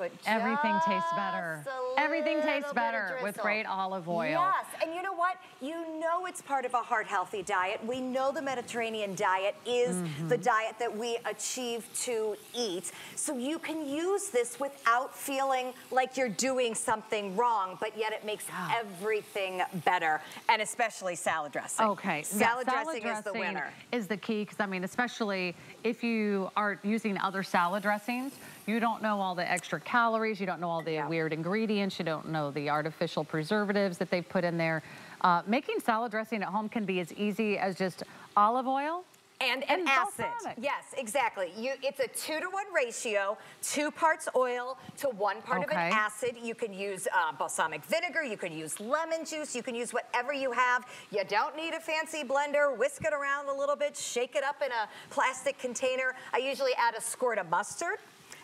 [SPEAKER 8] Put
[SPEAKER 1] Everything tastes better. Everything tastes
[SPEAKER 8] little bit of
[SPEAKER 1] better with great olive oil.
[SPEAKER 8] Yes, and you know what? You know it's part of a heart healthy diet. We know the Mediterranean diet is
[SPEAKER 1] Mm-hmm.
[SPEAKER 8] the diet that we achieve to eat. So you can use this without feeling like you're doing something wrong, but yet it makes everything better, and especially salad dressing.
[SPEAKER 1] Okay.
[SPEAKER 8] Salad,
[SPEAKER 1] yeah,
[SPEAKER 8] dressing, is the winner.
[SPEAKER 1] Is the key because I mean, especially if you are using other salad dressings, you don't know all the extra calories, you don't know all the weird ingredients, you don't know the artificial preservatives that they've put in there. Uh, making salad dressing at home can be as easy as just olive oil.
[SPEAKER 8] And an
[SPEAKER 1] And
[SPEAKER 8] acid.
[SPEAKER 1] balsamic.
[SPEAKER 8] Yes, exactly. You, it's a two to one ratio, two parts oil to one part of an acid. You can use uh, balsamic vinegar, you can use lemon juice, you can use whatever you have. You don't need a fancy blender. Whisk it around a little bit, shake it up in a plastic container. I usually add a squirt of mustard.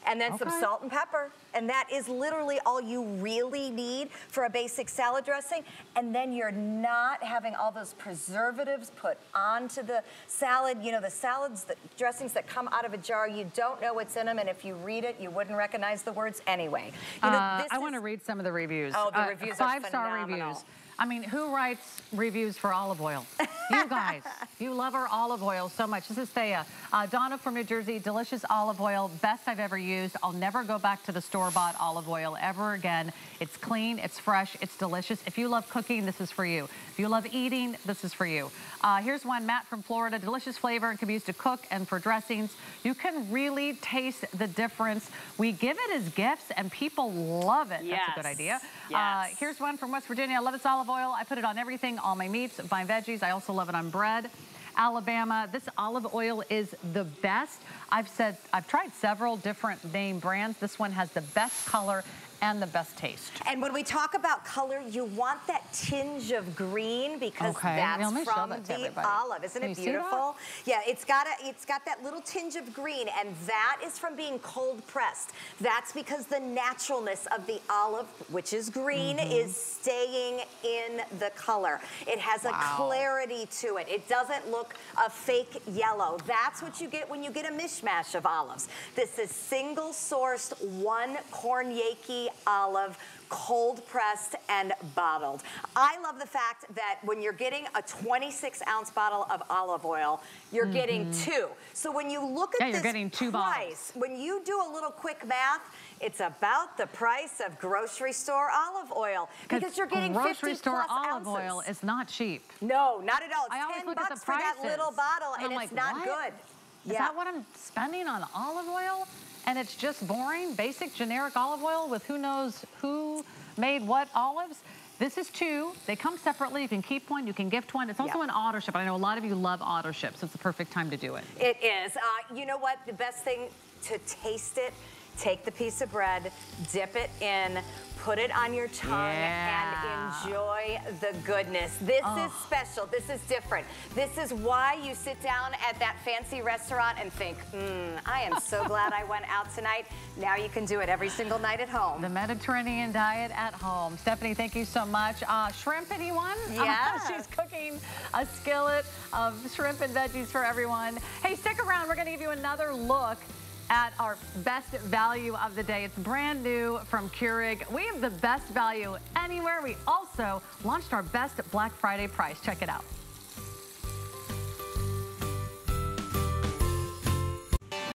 [SPEAKER 8] And then some salt and pepper. And that is literally all you really need for a basic salad dressing. And then you're not having all those preservatives put onto the salad. You know, the salads, the dressings that come out of a jar, you don't know what's in them. And if you read it, you wouldn't recognize the words anyway. You know,
[SPEAKER 1] Uh,
[SPEAKER 8] this
[SPEAKER 1] I want to read some of the reviews.
[SPEAKER 8] Oh, the
[SPEAKER 1] Uh,
[SPEAKER 8] reviews are
[SPEAKER 1] Five-star reviews. I mean, who writes reviews for olive oil? You guys. [LAUGHS] you love our olive oil so much. This is Thea. Uh, Donna from New Jersey, delicious olive oil, best I've ever used. I'll never go back to the store-bought olive oil ever again. It's clean, it's fresh, it's delicious. If you love cooking, this is for you. If you love eating, this is for you. Uh, here's one, Matt from Florida. Delicious flavor and can be used to cook and for dressings. You can really taste the difference. We give it as gifts and people love it. That's a good
[SPEAKER 8] Yes.
[SPEAKER 1] idea. Uh, here's one from West Virginia. I love its olive oil. I put it on everything, all my meats, my veggies. I also love it on bread. Alabama, this olive oil is the best. I've said, I've tried several different name brands. This one has the best color and the best taste.
[SPEAKER 8] And when we talk about color, you want that tinge of green because
[SPEAKER 1] Okay,
[SPEAKER 8] that's from
[SPEAKER 1] that
[SPEAKER 8] the
[SPEAKER 1] everybody.
[SPEAKER 8] olive. Isn't
[SPEAKER 1] Can
[SPEAKER 8] it
[SPEAKER 1] you see that?
[SPEAKER 8] beautiful? Yeah, it's got a, it's got that little tinge of green, and that is from being cold pressed. That's because the naturalness of the olive, which is green,
[SPEAKER 1] Mm-hmm.
[SPEAKER 8] is staying in the color. It has a clarity to it. It doesn't look a fake yellow. That's what you get when you get a mishmash of olives. This is single sourced one Koroneiki olive cold pressed and bottled. I love the fact that when you're getting a 26 ounce bottle of olive oil, you're mm -hmm. getting two. So when you look at
[SPEAKER 1] yeah,
[SPEAKER 8] this
[SPEAKER 1] getting two
[SPEAKER 8] price,
[SPEAKER 1] bottles.
[SPEAKER 8] when you do a little quick math, it's about the price of grocery store olive oil because you're getting
[SPEAKER 1] grocery
[SPEAKER 8] 50
[SPEAKER 1] store olive
[SPEAKER 8] ounces.
[SPEAKER 1] oil is not cheap.
[SPEAKER 8] No, not at all. It's
[SPEAKER 1] I always
[SPEAKER 8] 10
[SPEAKER 1] look
[SPEAKER 8] bucks
[SPEAKER 1] at the
[SPEAKER 8] for that little bottle and,
[SPEAKER 1] and
[SPEAKER 8] it's
[SPEAKER 1] like,
[SPEAKER 8] not
[SPEAKER 1] what?
[SPEAKER 8] good.
[SPEAKER 1] Is
[SPEAKER 8] yeah.
[SPEAKER 1] that what I'm spending on olive oil? And it's just boring, basic, generic olive oil with who knows who made what olives? This is two. They come separately. You can keep one. You can gift one. It's also yep. an auto ship. I know a lot of you love auto ship, so it's the perfect time to do it.
[SPEAKER 8] It is. Uh, you know what? The best thing to taste it, take the piece of bread, dip it in, put it on your tongue
[SPEAKER 1] yeah.
[SPEAKER 8] and enjoy the goodness. This
[SPEAKER 1] oh.
[SPEAKER 8] is special. This is different. This is why you sit down at that fancy restaurant and think, mm, I am so [LAUGHS] glad I went out tonight. Now you can do it every single night at home.
[SPEAKER 1] The Mediterranean diet at home. Stephanie, thank you so much. Uh, shrimp, anyone? [LAUGHS]
[SPEAKER 8] Yeah.
[SPEAKER 1] Uh, [LAUGHS] she's cooking a skillet of shrimp and veggies for everyone. Hey, stick around. We're going to give you another look at our best value of the day. It's brand new from Keurig. We have the best value anywhere. We also launched our best Black Friday price. Check it out.